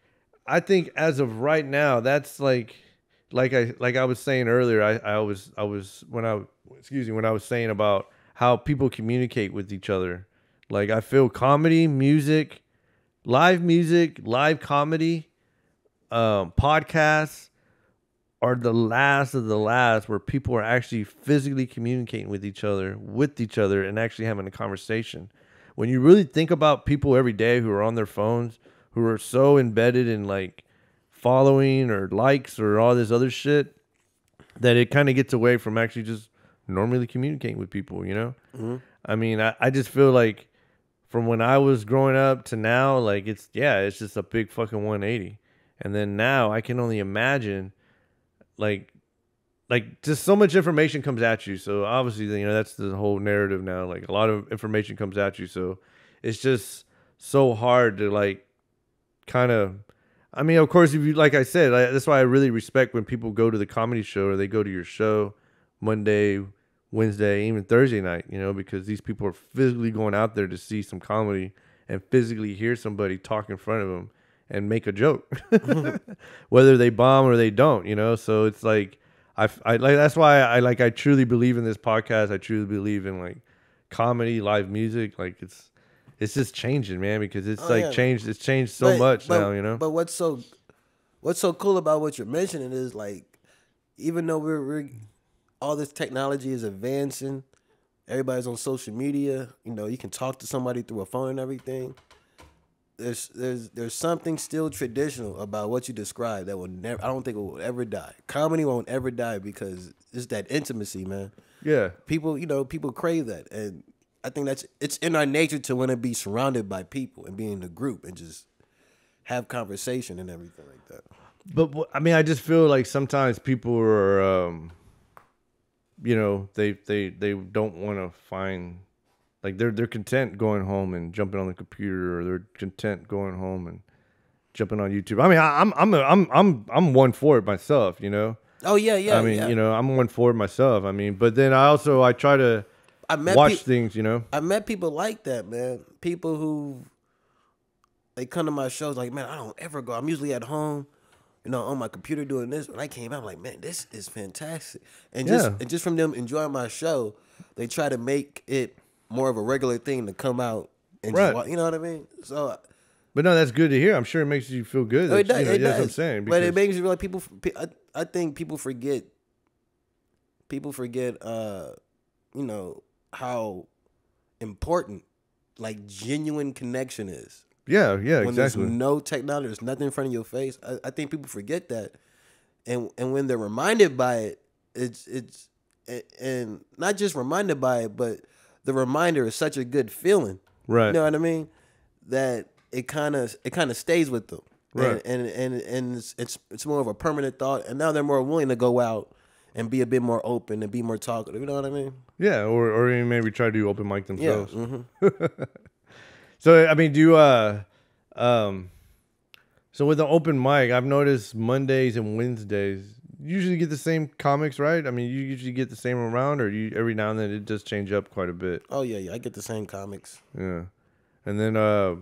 Speaker 1: I think as of right now, that's like, like I like I was saying earlier. I I was I was when I excuse me when I was saying about how people communicate with each other. Like I feel comedy, music, live music, live comedy, um, podcasts are the last of the last where people are actually physically communicating with each other, with each other, and actually having a conversation. When you really think about people every day who are on their phones, who are so embedded in like following or likes or all this other shit, that it kind of gets away from actually just normally communicating with people, you know? Mm-hmm. I mean, I, I just feel like from when I was growing up to now, like it's yeah, it's just a big fucking 180. And then now I can only imagine like like just so much information comes at you. So obviously, you know, that's the whole narrative now. Like a lot of information comes at you. So it's just so hard to like kind of I mean, of course, if you like I said, I, that's why I really respect when people go to the comedy show or they go to your show Monday, Wednesday, even Thursday night, you know, because these people are physically going out there to see some comedy and physically hear somebody talk in front of them and make a joke, whether they bomb or they don't, you know. So it's like I, I like that's why I like I truly believe in this podcast. I truly believe in like comedy, live music. Like it's it's just changing, man, because it's
Speaker 2: Oh,
Speaker 1: like
Speaker 2: yeah.
Speaker 1: changed. It's changed so
Speaker 2: But-
Speaker 1: much
Speaker 2: but-
Speaker 1: now, you know.
Speaker 2: But what's so what's so cool about what you're mentioning is like even though we're, we're all this technology is advancing, everybody's on social media, you know, you can talk to somebody through a phone and everything. There's there's there's something still traditional about what you described that will never I don't think it will ever die. Comedy won't ever die because it's that intimacy, man.
Speaker 1: Yeah,
Speaker 2: people you know people crave that. And i think that's it's in our nature to want to be surrounded by people and be in a group and just have conversation and everything like that.
Speaker 1: But I mean, I just feel like sometimes people are, um, you know, they they they don't want to find like they're they're content going home and jumping on the computer, or they're content going home and jumping on YouTube. I mean, I, I'm I'm a, I'm I'm I'm one for it myself, you know.
Speaker 2: oh yeah yeah
Speaker 1: I mean,
Speaker 2: yeah.
Speaker 1: you know, I'm one for it myself. I mean, but then I also I try to
Speaker 2: i met
Speaker 1: watch things, you know.
Speaker 2: i met people like that man people who they come to my shows like man i don't ever go i'm usually at home you know on my computer doing this when i came out I'm like man this is fantastic and just
Speaker 1: Yeah.
Speaker 2: and just from them enjoying my show they try to make it more of a regular thing to come out and
Speaker 1: Right.
Speaker 2: just wa- you know what i mean so
Speaker 1: But no, that's good to hear. I'm sure it makes you feel good.
Speaker 2: It does.
Speaker 1: you know,
Speaker 2: it
Speaker 1: that's what I'm saying.
Speaker 2: but it makes you realize people. I, I think people forget. People forget. Uh, you know how important like genuine connection is.
Speaker 1: yeah, yeah,
Speaker 2: when
Speaker 1: exactly.
Speaker 2: there's no technology, there's nothing in front of your face. I, I think people forget that, and and when they're reminded by it, it's it's and not just reminded by it, but the reminder is such a good feeling.
Speaker 1: Right.
Speaker 2: You know what I mean? That it kind of it kind of stays with them.
Speaker 1: Right.
Speaker 2: And and and, and it's, it's it's more of a permanent thought, and now they're more willing to go out and be a bit more open and be more talkative. You know what I mean?
Speaker 1: Yeah, or or maybe try to do open mic
Speaker 2: Yeah.
Speaker 1: themselves.
Speaker 2: hmm
Speaker 1: So I mean, do you uh um so with the open mic, I've noticed Mondays and Wednesdays usually get the same comics, right? I mean, you usually get the same around, or you every now and then it does change up quite a bit.
Speaker 2: Oh yeah, yeah. I get the same comics.
Speaker 1: Yeah, and then uh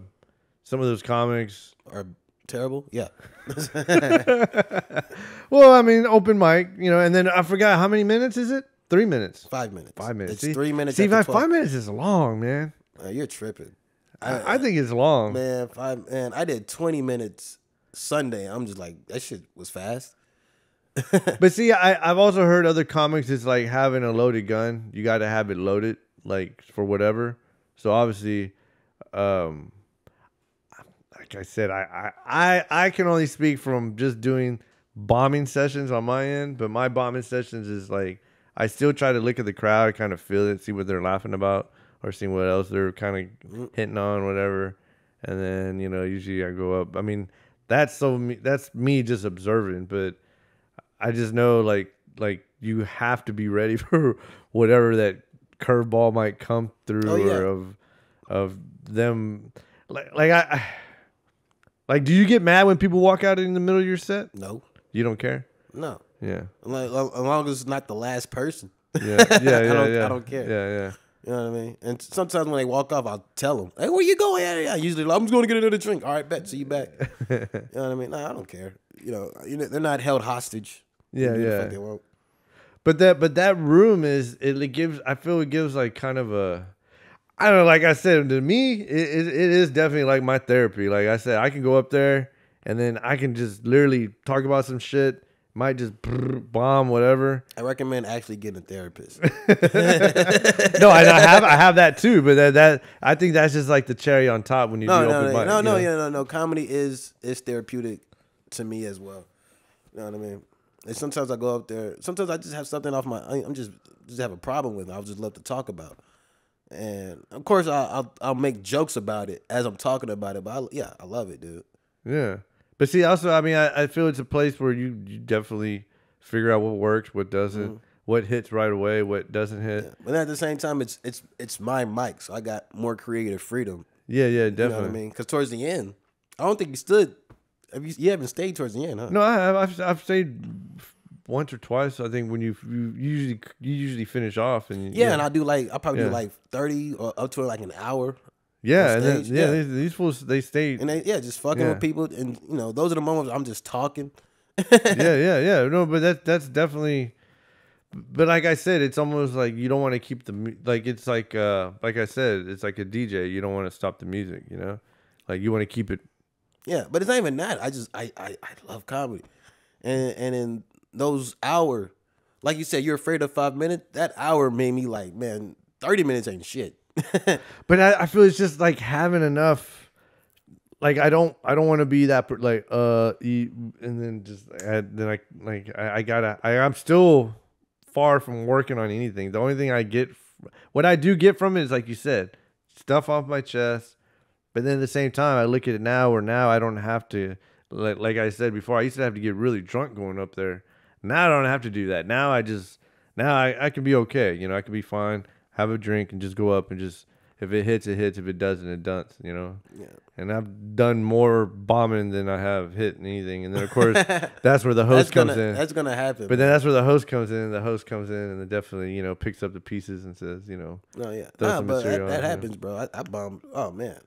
Speaker 1: some of those comics.
Speaker 2: Are terrible. Yeah.
Speaker 1: Well, I mean, open mic, you know, and then I forgot how many minutes is it? Three minutes.
Speaker 2: Five minutes.
Speaker 1: Five minutes.
Speaker 2: It's
Speaker 1: See-
Speaker 2: three minutes.
Speaker 1: See, five,
Speaker 2: 12.
Speaker 1: five minutes is long, man.
Speaker 2: Uh, you're tripping.
Speaker 1: I, I think it's long.
Speaker 2: Man, five man, I did twenty minutes Sunday. I'm just like that shit was fast.
Speaker 1: But see, I, I've also heard other comics it's like having a loaded gun. You got to have it loaded, like for whatever. So obviously, um, like I said, I, I, I, I can only speak from just doing bombing sessions on my end. But my bombing sessions is like I still try to look at the crowd, kind of feel it, see what they're laughing about, or see what else they're kind of hitting on, whatever. And then you know, usually I go up. I mean, that's so me, that's me just observing, but I just know like like you have to be ready for whatever that curveball might come through
Speaker 2: Oh, yeah.
Speaker 1: or of of them like like I, like do you get mad when people walk out in the middle of your set?
Speaker 2: No,
Speaker 1: You don't care?
Speaker 2: no.
Speaker 1: Yeah.
Speaker 2: Like, as long as it's not the last person.
Speaker 1: Yeah. Yeah, yeah,
Speaker 2: I don't-
Speaker 1: yeah.
Speaker 2: I don't care.
Speaker 1: Yeah, yeah.
Speaker 2: You know what I mean? And sometimes when they walk off, I'll tell them, "Hey, where you going?" Yeah, yeah. Usually, I'm just going to get another drink. All right, bet. See you back. you know what I mean? Nah, I don't care. You know, you know, they're not held hostage.
Speaker 1: Yeah, yeah.
Speaker 2: they.
Speaker 1: But that but that room is it, it gives I feel it gives like kind of a I don't know like I said to me it, it, it is definitely like my therapy like I said I can go up there and then I can just literally talk about some shit might just bomb whatever
Speaker 2: I recommend actually getting a therapist.
Speaker 1: no I, I have I have that too but that, that I think that's just like the cherry on top when you
Speaker 2: no,
Speaker 1: do
Speaker 2: no,
Speaker 1: open
Speaker 2: no,
Speaker 1: mic,
Speaker 2: no, no,
Speaker 1: know?
Speaker 2: yeah, no, no. Comedy is is therapeutic to me as well. You know what I mean? And sometimes I go up there. Sometimes I just have something off my. I'm just just have a problem with. It. I would just love to talk about. And of course, I'll, I'll I'll make jokes about it as I'm talking about it. But I, yeah, I love it, dude.
Speaker 1: Yeah. But see, also, I mean, I, I feel it's a place where you, you definitely figure out what works, what doesn't, mm-hmm. what hits right away, what doesn't hit.
Speaker 2: But at the same time, it's it's it's my mic, so I got more creative freedom.
Speaker 1: Yeah, yeah,
Speaker 2: You know
Speaker 1: definitely.
Speaker 2: what I mean? Because towards the end, I don't think you stood. Have you, you haven't stayed towards the end, huh?
Speaker 1: No, I have. I've, I've stayed once or twice. I think when you, you usually you usually finish off and
Speaker 2: Yeah, and I do like I probably
Speaker 1: Yeah.
Speaker 2: do like thirty or up to like an hour,
Speaker 1: yeah, and then, yeah,
Speaker 2: yeah.
Speaker 1: These, these fools they stay.
Speaker 2: and they, yeah, just fucking
Speaker 1: Yeah.
Speaker 2: with people, and you know those are the moments I'm just talking.
Speaker 1: yeah, yeah, yeah. No, but that that's definitely. But like I said, it's almost like you don't want to keep the like it's like uh like I said, it's like a DJ. You don't want to stop the music. You know, like you want to keep it.
Speaker 2: Yeah, but it's not even that. I just I I, I love comedy, and and in those hour, like you said, you're afraid of five minutes. That hour made me like, man, thirty minutes ain't shit.
Speaker 1: But I, I feel it's just like having enough. Like I don't, I don't want to be that like uh, and then just I, then I like I, I gotta. I, I'm still far from working on anything. The only thing I get, what I do get from it is like you said, stuff off my chest. But then at the same time, I look at it now, where now I don't have to. Like like I said before, I used to have to get really drunk going up there. Now I don't have to do that. Now I just now I, I can be okay. You know, I can be fine, have a drink, and just go up and just if it hits, it hits. If it doesn't, it doesn't. You know.
Speaker 2: Yeah.
Speaker 1: And I've done more bombing than I have hit anything. And then of course that's where the host
Speaker 2: gonna
Speaker 1: comes in.
Speaker 2: that's gonna happen.
Speaker 1: But then that's where the host comes in. and The host comes in and definitely you know picks up the pieces and says you know
Speaker 2: No, yeah,
Speaker 1: throw
Speaker 2: nah, but that,
Speaker 1: material
Speaker 2: that
Speaker 1: yeah.
Speaker 2: happens, bro. I, I bombed. Oh man,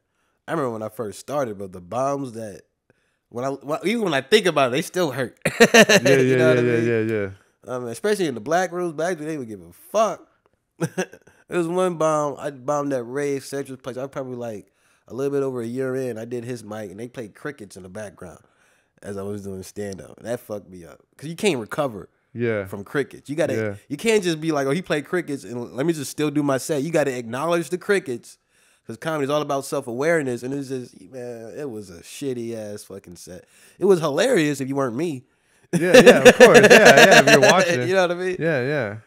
Speaker 2: I remember when I first started, but the bombs that when I when, even when I think about it, they still hurt.
Speaker 1: yeah yeah
Speaker 2: You know
Speaker 1: yeah
Speaker 2: what I
Speaker 1: yeah
Speaker 2: mean?
Speaker 1: yeah yeah.
Speaker 2: Um, especially in the black rooms back then, they would give a fuck. there was one bomb I bombed that Ray sexual place. I was probably like a little bit over a year in. I did his mic, and they played crickets in the background as I was doing stand up. That fucked me up because you can't recover
Speaker 1: Yeah.
Speaker 2: from crickets. You gotta,
Speaker 1: Yeah.
Speaker 2: you can't just be like, oh, he played crickets, and let me just still do my set. You gotta acknowledge the crickets. Cause comedy is all about self awareness, and it's just man, it was a shitty ass fucking set. It was hilarious if you weren't me.
Speaker 1: yeah, yeah, of course. Yeah, yeah. If you're watching.
Speaker 2: you know what I mean?
Speaker 1: Yeah, yeah.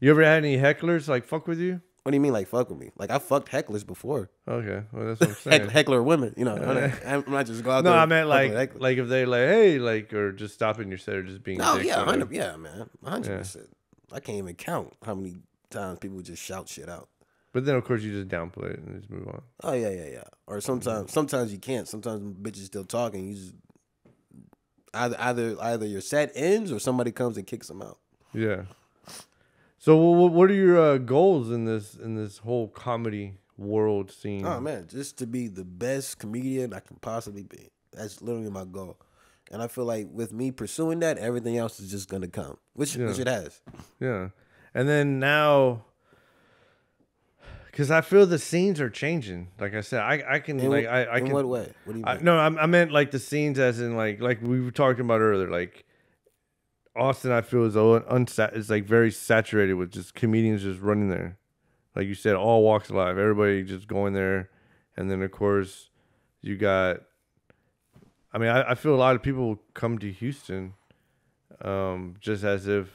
Speaker 1: You ever had any hecklers like fuck with you?
Speaker 2: What do you mean, like fuck with me? Like I fucked hecklers before.
Speaker 1: Okay, well that's what I'm
Speaker 2: Heck,
Speaker 1: saying.
Speaker 2: heckler women, you know. I'm not just go out
Speaker 1: no,
Speaker 2: there.
Speaker 1: No,
Speaker 2: I
Speaker 1: meant like like if they like hey like or just stopping your set or just being.
Speaker 2: no,
Speaker 1: oh,
Speaker 2: yeah, hundred, yeah, man, hundred percent. I can't even count how many times people just shout shit out.
Speaker 1: But then of course you just downplay it and just move on.
Speaker 2: Oh yeah, yeah, yeah. Or sometimes, sometimes you can't. Sometimes bitches still talking. You just either either either your set ends or somebody comes and kicks them out.
Speaker 1: Yeah. So what what are your uh, goals in this in this whole comedy world scene?
Speaker 2: Oh man, just to be the best comedian I can possibly be. That's literally my goal. And I feel like with me pursuing that, everything else is just gonna come, which which it has.
Speaker 1: Yeah. And then now cuz I feel the scenes are changing. Like I said, I I can
Speaker 2: In,
Speaker 1: like I I
Speaker 2: in
Speaker 1: can
Speaker 2: what way? What do you
Speaker 1: I,
Speaker 2: mean?
Speaker 1: no, I, I meant like the scenes as in like like we were talking about earlier like Austin I feel is un, unsa- is like very saturated with just comedians just running there. Like you said all walks of life, everybody just going there and then of course you got I mean, I, I feel a lot of people come to Houston um, just as if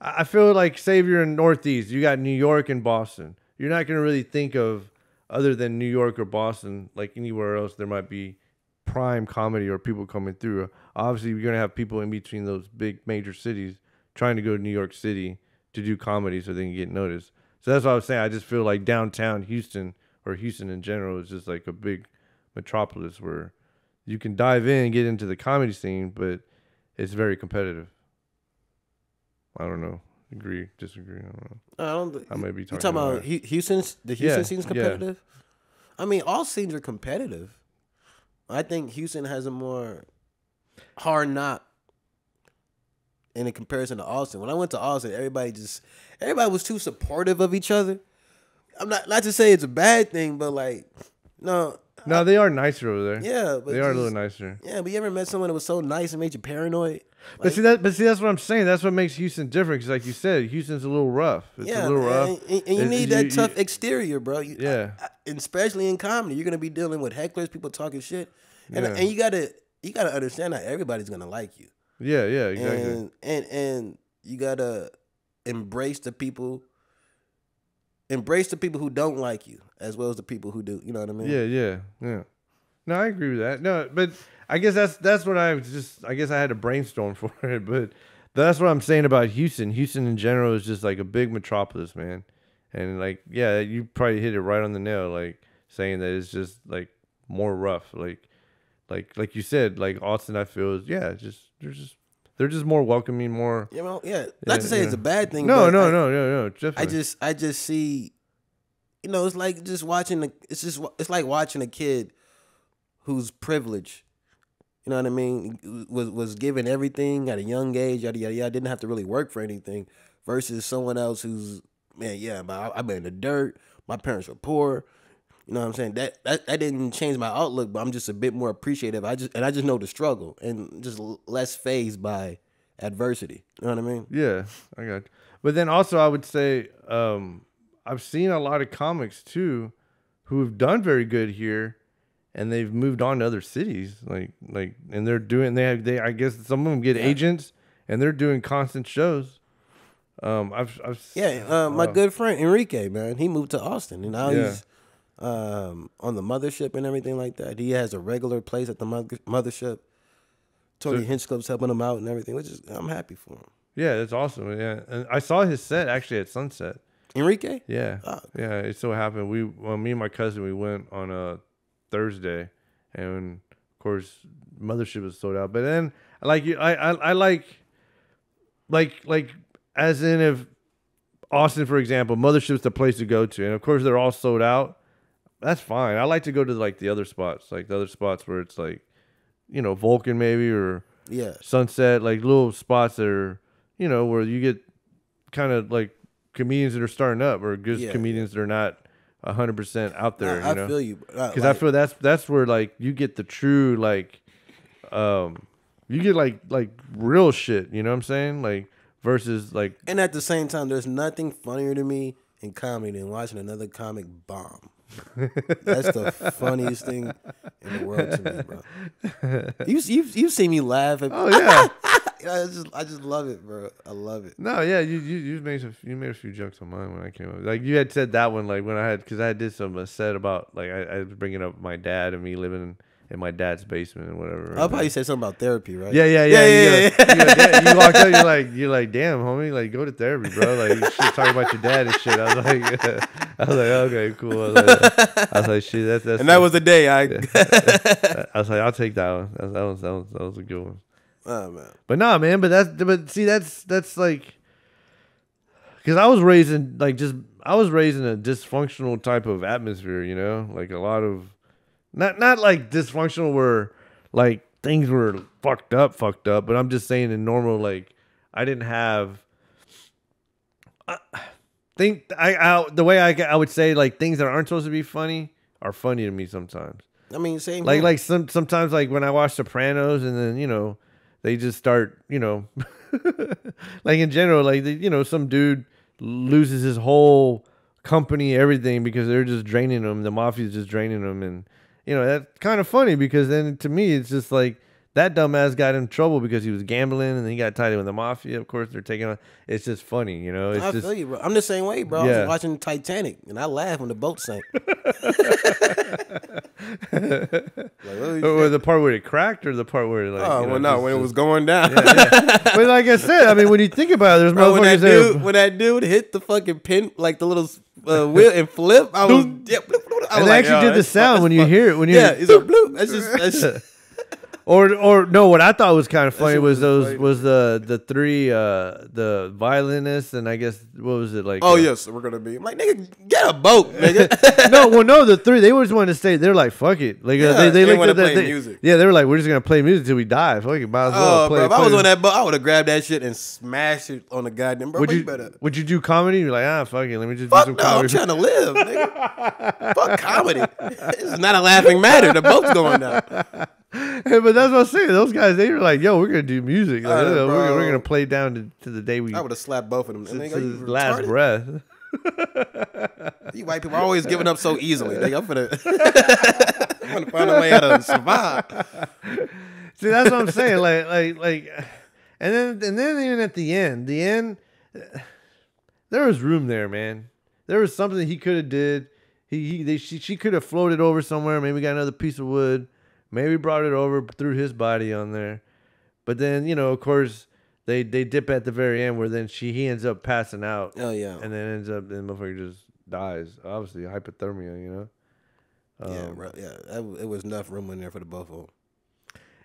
Speaker 1: I I feel like say if you're in Northeast, you got New York and Boston. You're not gonna really think of other than New York or Boston, like anywhere else there might be prime comedy or people coming through. Obviously, you're gonna have people in between those big major cities trying to go to New York City to do comedy so they can get noticed. So that's what I was saying. I just feel like downtown Houston or Houston in general is just like a big metropolis where you can dive in and get into the comedy scene, but it's very competitive. I don't know. Agree, disagree. I don't know.
Speaker 2: Uh, I don't.
Speaker 1: I might be talking,
Speaker 2: talking about
Speaker 1: about
Speaker 2: Houston's the Houston
Speaker 1: Yeah,
Speaker 2: scene's
Speaker 1: yeah.
Speaker 2: competitive? I mean, all scenes are competitive. I think Houston has a more hard knock in a comparison to Austin. When I went to Austin, everybody just everybody was too supportive of each other. I'm not not to say it's a bad thing, but like no,
Speaker 1: No, they are nicer over there.
Speaker 2: yeah, but
Speaker 1: they are a little nicer.
Speaker 2: Yeah, but you ever met someone that was so nice and made you paranoid?
Speaker 1: But see that, but see that's what I'm saying. That's what makes Houston different. Because like you said, Houston's a little rough. It's
Speaker 2: yeah,
Speaker 1: a little rough.
Speaker 2: and, and- and you need
Speaker 1: you-
Speaker 2: that
Speaker 1: you-
Speaker 2: tough exterior, bro. You,
Speaker 1: Yeah.
Speaker 2: I- I- especially in comedy, you're gonna be dealing with hecklers, people talking shit, and
Speaker 1: Yeah.
Speaker 2: and you gotta you gotta understand that everybody's gonna like you,
Speaker 1: Yeah, yeah, exactly.
Speaker 2: and and and you gotta embrace the people, embrace the people who don't like you as well as the people who do. You know what I mean?
Speaker 1: Yeah, yeah, yeah. No, I agree with that. No, but I guess that's that's what I just. I guess I had to brainstorm for it, but that's what I'm saying about Houston. Houston in general is just like a big metropolis, man. And like, yeah, you probably hit it right on the nail. Like saying that it's just like more rough. Like, like like you said, like Austin, I feel is yeah, just they're just they're just more welcoming, more.
Speaker 2: You know, yeah. Not to say it's a bad thing.
Speaker 1: No,
Speaker 2: but
Speaker 1: no,
Speaker 2: I-
Speaker 1: no, no, no.
Speaker 2: I just I just see, you know, it's like just watching. A, it's just it's like watching a kid who's privileged. You know what I mean? Was was given everything at a young age. Yada yada yada. Didn't have to really work for anything. Versus someone else who's man, yeah, but I, I've been in the dirt. My parents were poor. You know what I'm saying? That, that that didn't change my outlook, but I'm just a bit more appreciative. I just and I just know the struggle and just less phased by adversity. You know what I mean?
Speaker 1: Yeah, I got. You. But then also, I would say um, I've seen a lot of comics too, who have done very good here, and they've moved on to other cities. Like like, and they're doing. They have. They I guess some of them get agents, and they're doing constant shows. Um, I've I've
Speaker 2: Yeah, uh, my
Speaker 1: uh,
Speaker 2: good friend Enrique, man, he moved to Austin, and now
Speaker 1: Yeah.
Speaker 2: he's um, on the mothership and everything like that. He has a regular place at the mother- mothership. Tony
Speaker 1: So-
Speaker 2: Hinchcliffe's helping him out and everything, which is I'm happy for him.
Speaker 1: Yeah, that's awesome. Yeah, and I saw his set actually at Sunset.
Speaker 2: Enrique,
Speaker 1: Yeah,
Speaker 2: Oh.
Speaker 1: yeah. It so happened we, well, me and my cousin, we went on a Thursday, and of course, Mothership was sold out. But then, like I, I, I like, like, like, as in if Austin, for example, Mothership's the place to go to, and of course they're all sold out. That's fine. I like to go to like the other spots, like the other spots where it's like, you know, Vulcan maybe or
Speaker 2: yeah,
Speaker 1: Sunset, like little spots that are, you know, where you get kind of like comedians that are starting up or good
Speaker 2: Yeah,
Speaker 1: comedians that are not hundred percent out there.
Speaker 2: I, I
Speaker 1: you know,
Speaker 2: feel you
Speaker 1: because I feel that's that's where like you get the true like, um, you get like like real shit. You know what I'm saying? Like versus like
Speaker 2: and at the same time, there's nothing funnier to me in comedy than watching another comic bomb. That's the funniest thing in the world to me, bro. You you you see me laugh at
Speaker 1: oh yeah.
Speaker 2: I just I just love it, bro. I love it.
Speaker 1: No, yeah, you you you made some, you made a few jokes on mine when I came up. Like you had said that one, like when I had because I did some uh, said about like I, I was bringing up my dad and me living in, my dad's basement and whatever.
Speaker 2: I'll probably say something about therapy, right?
Speaker 1: Yeah, yeah, yeah.
Speaker 2: Yeah,
Speaker 1: you,
Speaker 2: yeah,
Speaker 1: you, gotta- you walked up, you're like, you're like, damn, homie, like, go to therapy, bro. Like, you should talk about your dad and shit. I was like, I was like, okay, cool. I was like, I was like shit, that's that's.
Speaker 2: And that was the day I.
Speaker 1: I was like, I'll take that one. That, that was that was that was a good one.
Speaker 2: oh man.
Speaker 1: But nah, man. But that's but see, that's that's like, because I was raised in like just I was raised in a dysfunctional type of atmosphere. You know, like a lot of not not like dysfunctional where like things were fucked up, fucked up. But I'm just saying in normal like I didn't have. I think I, I the way I I would say like things that aren't supposed to be funny are funny to me sometimes
Speaker 2: I mean, same.
Speaker 1: like
Speaker 2: here.
Speaker 1: like some sometimes like when I watch Sopranos and then you know they just start you know like in general like the, you know some dude loses his whole company everything because they're just draining them. the mafia's just draining them and you know that's kind of funny because then to me it's just like that dumbass got in trouble because he was gambling and then he got tied in with the mafia. Of course, they're taking on. It's just funny, you know. It's
Speaker 2: I
Speaker 1: just
Speaker 2: feel you, bro. I'm the same way, bro. I was watching Titanic and I laughed when the boat sank. like,
Speaker 1: or, the part where it cracked, or the part where it like.
Speaker 2: Oh
Speaker 1: you know,
Speaker 2: well, no,
Speaker 1: just-
Speaker 2: when it was going down.
Speaker 1: but like I said, I mean, when you think about it, there's
Speaker 2: Bro, when that
Speaker 1: there.
Speaker 2: dude, when that dude hit the fucking pin, like the little uh, wheel and flip, I was, yeah, bloop, bloop, I was
Speaker 1: and they
Speaker 2: like,
Speaker 1: actually did the sound when you hear it. When you
Speaker 2: Yeah, it's a bloop. That's just, that's just
Speaker 1: or or no, what I thought was kind of funny was those
Speaker 2: funny.
Speaker 1: was the the three uh the violinists and I guess what was it like?
Speaker 2: oh
Speaker 1: uh,
Speaker 2: yes, we're gonna be. I'm like, nigga, get a boat, nigga.
Speaker 1: no, well, no, the three they were just wanted to stay. They're like, fuck it, like uh,
Speaker 2: Yeah,
Speaker 1: they they,
Speaker 2: they
Speaker 1: looked at
Speaker 2: play
Speaker 1: they-
Speaker 2: music.
Speaker 1: Yeah, they were like, we're just gonna play music till we die. Fuck it, might as well
Speaker 2: oh,
Speaker 1: play.
Speaker 2: bro, if I was
Speaker 1: it.
Speaker 2: on that boat, I would have grabbed that shit and smashed it on the goddamn. Bro,
Speaker 1: Would
Speaker 2: you, better.
Speaker 1: would you do comedy? You're like, ah, fuck it, let me just
Speaker 2: Fuck
Speaker 1: do
Speaker 2: no,
Speaker 1: some
Speaker 2: I'm
Speaker 1: comedy.
Speaker 2: trying to live, nigga. Fuck comedy. It's not a laughing matter. The boat's going down.
Speaker 1: Hey, but that's what I'm saying. Those guys, they were like, yo, we're gonna do music. Like,
Speaker 2: Uh,
Speaker 1: we're, we're gonna play down to, to the day we
Speaker 2: I would have slapped both of them.
Speaker 1: to, to the last breath.
Speaker 2: You white people are always giving up so easily. Nigga, I'm gonna, I'm gonna find a way how to survive.
Speaker 1: See, that's what I'm saying. Like, like, like, and then, and then even at the end, the end, there was room there, man. There was something he could have did. He, he, they, she, she could have floated over somewhere. Maybe got another piece of wood. Maybe brought it over, threw his body on there. But then, you know, of course, they they dip at the very end where then she he ends up passing out,
Speaker 2: Oh yeah,
Speaker 1: and then ends up then motherfucker just dies. Obviously, hypothermia, you know.
Speaker 2: yeah,
Speaker 1: Um,
Speaker 2: yeah. That, it was enough room in there for the both of them.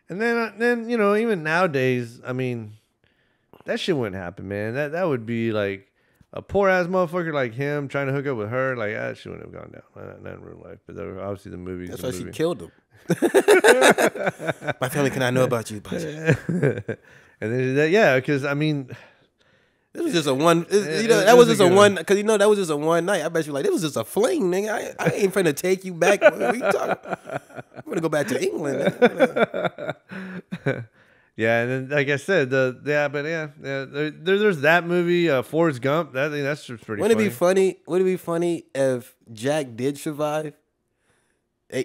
Speaker 1: And then, uh, then you know, even nowadays, I mean, that shit wouldn't happen, man. That that would be like a poor ass motherfucker like him trying to hook up with her. Like that shit wouldn't have gone down. Not, not in real life, but were obviously the movies.
Speaker 2: That's
Speaker 1: the
Speaker 2: why she killed him. My family cannot know about you. But
Speaker 1: and then that, yeah, because I mean,
Speaker 2: this was just a one. it- you know, that was
Speaker 1: was
Speaker 2: just
Speaker 1: a
Speaker 2: a one. Because you know that was just a one night. I bet you like this was just a fling, nigga. I, I ain't finna take you back. What are you talking? I'm gonna go back to England.
Speaker 1: yeah, and then like I said, the yeah, but yeah, yeah there, there- there's that movie, uh, Forrest Gump. That that's just pretty.
Speaker 2: Wouldn't it be funny? Would it be funny if Jack did survive?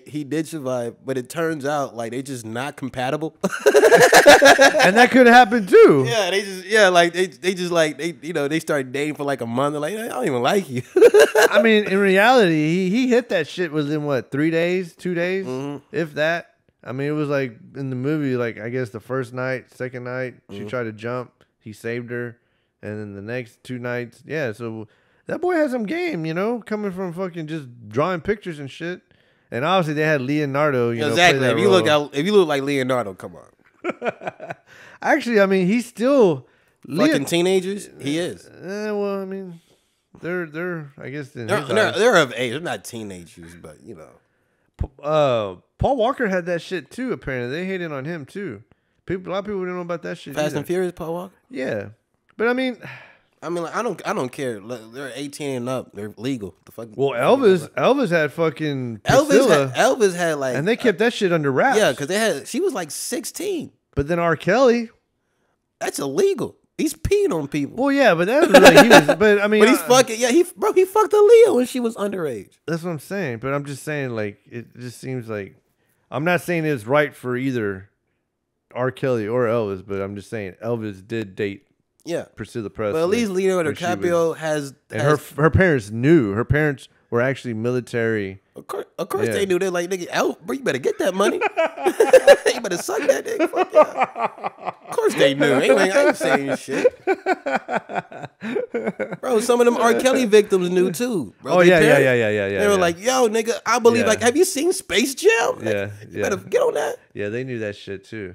Speaker 2: He did survive, but it turns out like they just not compatible.
Speaker 1: and that could happen too.
Speaker 2: yeah, they just yeah, like they they just like they you know they start dating for like a month. They're like I don't even like you.
Speaker 1: I mean, in reality, he, he hit that shit within what three days, two days,
Speaker 2: Mm-hmm.
Speaker 1: if that. I mean, it was like in the movie, like I guess the first night, second night, she
Speaker 2: Mm-hmm.
Speaker 1: tried to jump, he saved her, and then the next two nights, yeah. So that boy has some game, you know, coming from fucking just drawing pictures and shit. And obviously, they had Leonardo, you know,
Speaker 2: exactly.
Speaker 1: that
Speaker 2: If you look
Speaker 1: role.
Speaker 2: out, if you look like Leonardo, come on,
Speaker 1: Actually, I mean, he's still
Speaker 2: fucking teenagers, he is.
Speaker 1: Eh, well, I mean, they're they're I guess
Speaker 2: They're, they're, they're of age. They're not teenagers, but you know.
Speaker 1: uh Paul Walker had that shit too. Apparently, they hated on him too. People, a lot of people didn't know about that shit.
Speaker 2: Fast
Speaker 1: either.
Speaker 2: and Furious, Paul Walker.
Speaker 1: Yeah, but I mean,
Speaker 2: I mean, like, I don't, I don't care. Look, They're 18 and up. They're legal. The fuck.
Speaker 1: well, Elvis, Elvis had fucking
Speaker 2: Elvis, had, Elvis had like,
Speaker 1: and they kept that shit under wraps.
Speaker 2: yeah, because they had. She was like 16.
Speaker 1: but then R. Kelly,
Speaker 2: That's illegal. He's peeing on people.
Speaker 1: well, yeah, but that was like he was. But I mean,
Speaker 2: But he's
Speaker 1: uh,
Speaker 2: fucking yeah. He bro, he fucked Aaliyah when she was underage.
Speaker 1: That's what I'm saying. But I'm just saying, like, it just seems like I'm not saying it's right for either R. Kelly or Elvis, but I'm just saying Elvis did date
Speaker 2: Yeah,
Speaker 1: Priscilla Presley.
Speaker 2: but at least
Speaker 1: she
Speaker 2: DiCaprio has.
Speaker 1: and
Speaker 2: has
Speaker 1: her her parents knew. Her parents were actually military.
Speaker 2: of course, of course
Speaker 1: Yeah.
Speaker 2: they knew. They're like, nigga, El, bro, you better get that money. you better suck that dick. Fuck yeah. Of course they knew. Ain't, I ain't saying shit. Bro, some of them R. Kelly victims knew too. Bro,
Speaker 1: Oh yeah, yeah,
Speaker 2: parents-
Speaker 1: yeah, yeah, yeah, yeah.
Speaker 2: They were
Speaker 1: yeah.
Speaker 2: like, yo, nigga, I believe. Like, have you seen Space Jam?
Speaker 1: Yeah,
Speaker 2: you
Speaker 1: yeah.
Speaker 2: better get on that.
Speaker 1: yeah, they knew that shit too.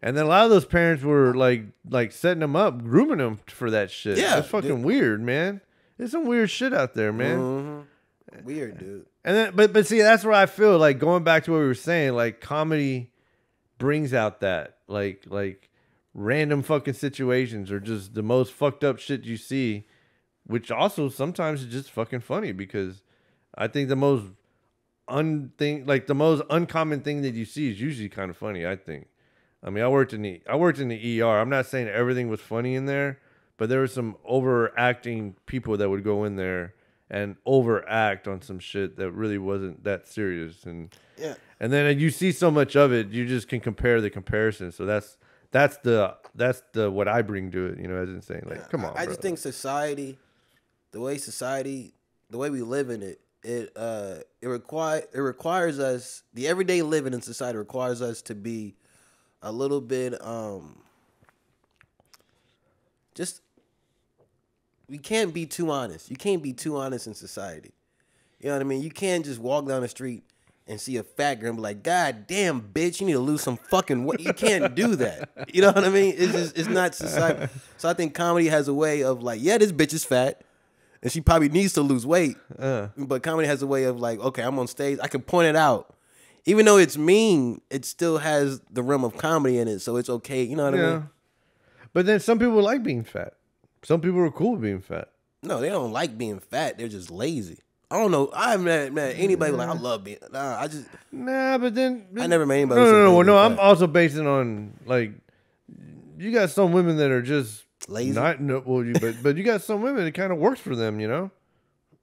Speaker 1: And then a lot of those parents were like, like setting them up, grooming them for that shit.
Speaker 2: Yeah,
Speaker 1: that's fucking weird, man. There's some weird shit out there, man.
Speaker 2: Mhm. Weird, dude.
Speaker 1: And then, but but see, that's where I feel like going back to what we were saying. Like comedy brings out that like like random fucking situations or just the most fucked up shit you see, which also sometimes is just fucking funny because I think the most unthing like the most uncommon thing that you see is usually kind of funny. I think. I mean, I worked in the I worked in the ER. I'm not saying everything was funny in there, but there were some overacting people that would go in there and overact on some shit that really wasn't that serious. And
Speaker 2: Yeah.
Speaker 1: and then you see so much of it, you just can compare the comparison. So that's that's the that's the what I bring to it. You know, as in saying like, come on.
Speaker 2: I, I just think society, the way society, the way we live in it, it uh it require it requires us the everyday living in society requires us to be a little bit um just we can't be too honest. You can't be too honest in society. You know what I mean? You can't just walk down the street and see a fat girl and be like, God damn, bitch, you need to lose some fucking weight. You can't do that. You know what I mean? It's just, it's not society. So I think comedy has a way of like, yeah, this bitch is fat. And she probably needs to lose weight.
Speaker 1: Uh.
Speaker 2: But comedy has a way of like, okay, I'm on stage. I can point it out. Even though it's mean, it still has the realm of comedy in it. So it's okay. You know what I mean?
Speaker 1: But then some people like being fat. Some people are cool with being fat.
Speaker 2: No, they don't like being fat. They're just lazy. I don't know. I haven't met, met anybody like I love being. Nah, I just
Speaker 1: Nah, but then
Speaker 2: I never met anybody.
Speaker 1: no, no, no. no I'm also basing on like you got some women that are just
Speaker 2: Lazy?
Speaker 1: Not no, well, you, but but you got some women that kind of works for them, you know.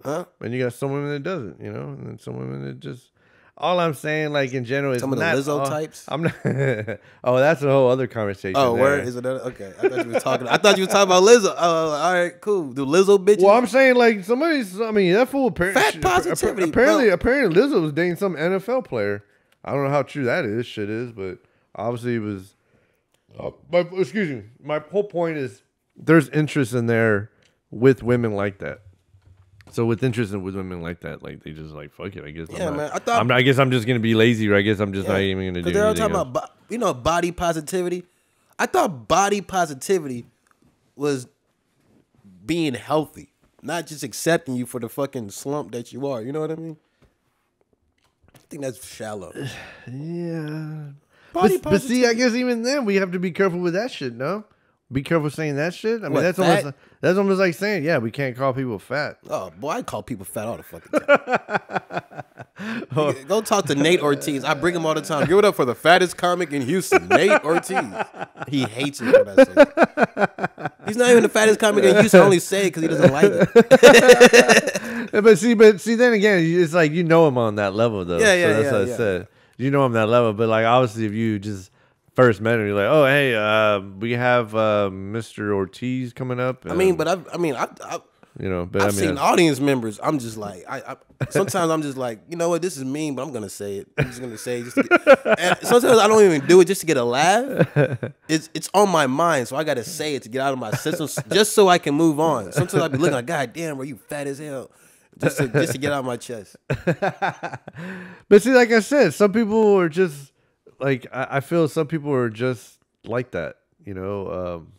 Speaker 2: huh?
Speaker 1: And you got some women that doesn't, you know, and then some women that just. All I'm saying, like in general, is
Speaker 2: Some of the
Speaker 1: not
Speaker 2: Lizzo
Speaker 1: all-
Speaker 2: types?
Speaker 1: I'm not. oh, that's a whole other conversation.
Speaker 2: Oh,
Speaker 1: there.
Speaker 2: where is it? Okay, I thought you were talking. I thought you were talking about Lizzo. Oh, all right, cool. Do Lizzo bitches?
Speaker 1: Well, I'm saying like somebody's. I mean, that fool apparently.
Speaker 2: Fat positivity,
Speaker 1: Apparently,
Speaker 2: bro.
Speaker 1: apparently, Lizzo was dating some NFL player. I don't know how true that is. Shit is, but obviously it was. Uh, but excuse me. My whole point is there's interest in there with women like that. So with interest in with women like that, like they just like fuck it. I guess.
Speaker 2: Yeah,
Speaker 1: I'm not,
Speaker 2: man, I thought-
Speaker 1: I'm not, I guess I'm just gonna be lazy, or I guess I'm just not even gonna do.
Speaker 2: They're all talking
Speaker 1: else.
Speaker 2: about, bo- you know, body positivity. I thought body positivity was being healthy, not just accepting you for the fucking slump that you are. You know what I mean? I think that's shallow.
Speaker 1: Yeah.
Speaker 2: Body
Speaker 1: But, but see, I guess even then we have to be careful with that shit. No, be careful saying that shit. I mean,
Speaker 2: What,
Speaker 1: that's
Speaker 2: fat?
Speaker 1: almost that's almost like saying, yeah, we can't call people fat.
Speaker 2: Oh boy, I call people fat all the fucking time. Go talk to Nate Ortiz. I bring him all the time. Give it up for the fattest comic in Houston, Nate Ortiz. He hates it when I say it. He's not even the fattest comic in Houston. I only say it because he doesn't like it.
Speaker 1: But see, but see, then again, it's like you know him on that level though.
Speaker 2: Yeah, yeah,
Speaker 1: so that's
Speaker 2: yeah,
Speaker 1: what I
Speaker 2: yeah.
Speaker 1: said. You know him that level, but like obviously, if you just first met him, you're like, oh hey, uh, we have uh, Mr. Ortiz coming up.
Speaker 2: I mean, but I've, I mean, I, I,
Speaker 1: you know, but
Speaker 2: I've
Speaker 1: I mean,
Speaker 2: seen audience members. I'm just like, I, I sometimes I'm just like, you know what, this is mean, but I'm gonna say it. I'm just gonna say it. Just to get, sometimes I don't even do it just to get a laugh. It's it's on my mind, so I gotta say it to get out of my system, just so I can move on. Sometimes I be looking like, God damn, bro, you fat as hell, just to just to get out of my chest.
Speaker 1: But see, like I said, some people are just like I, I feel some people are just like that. You know, um,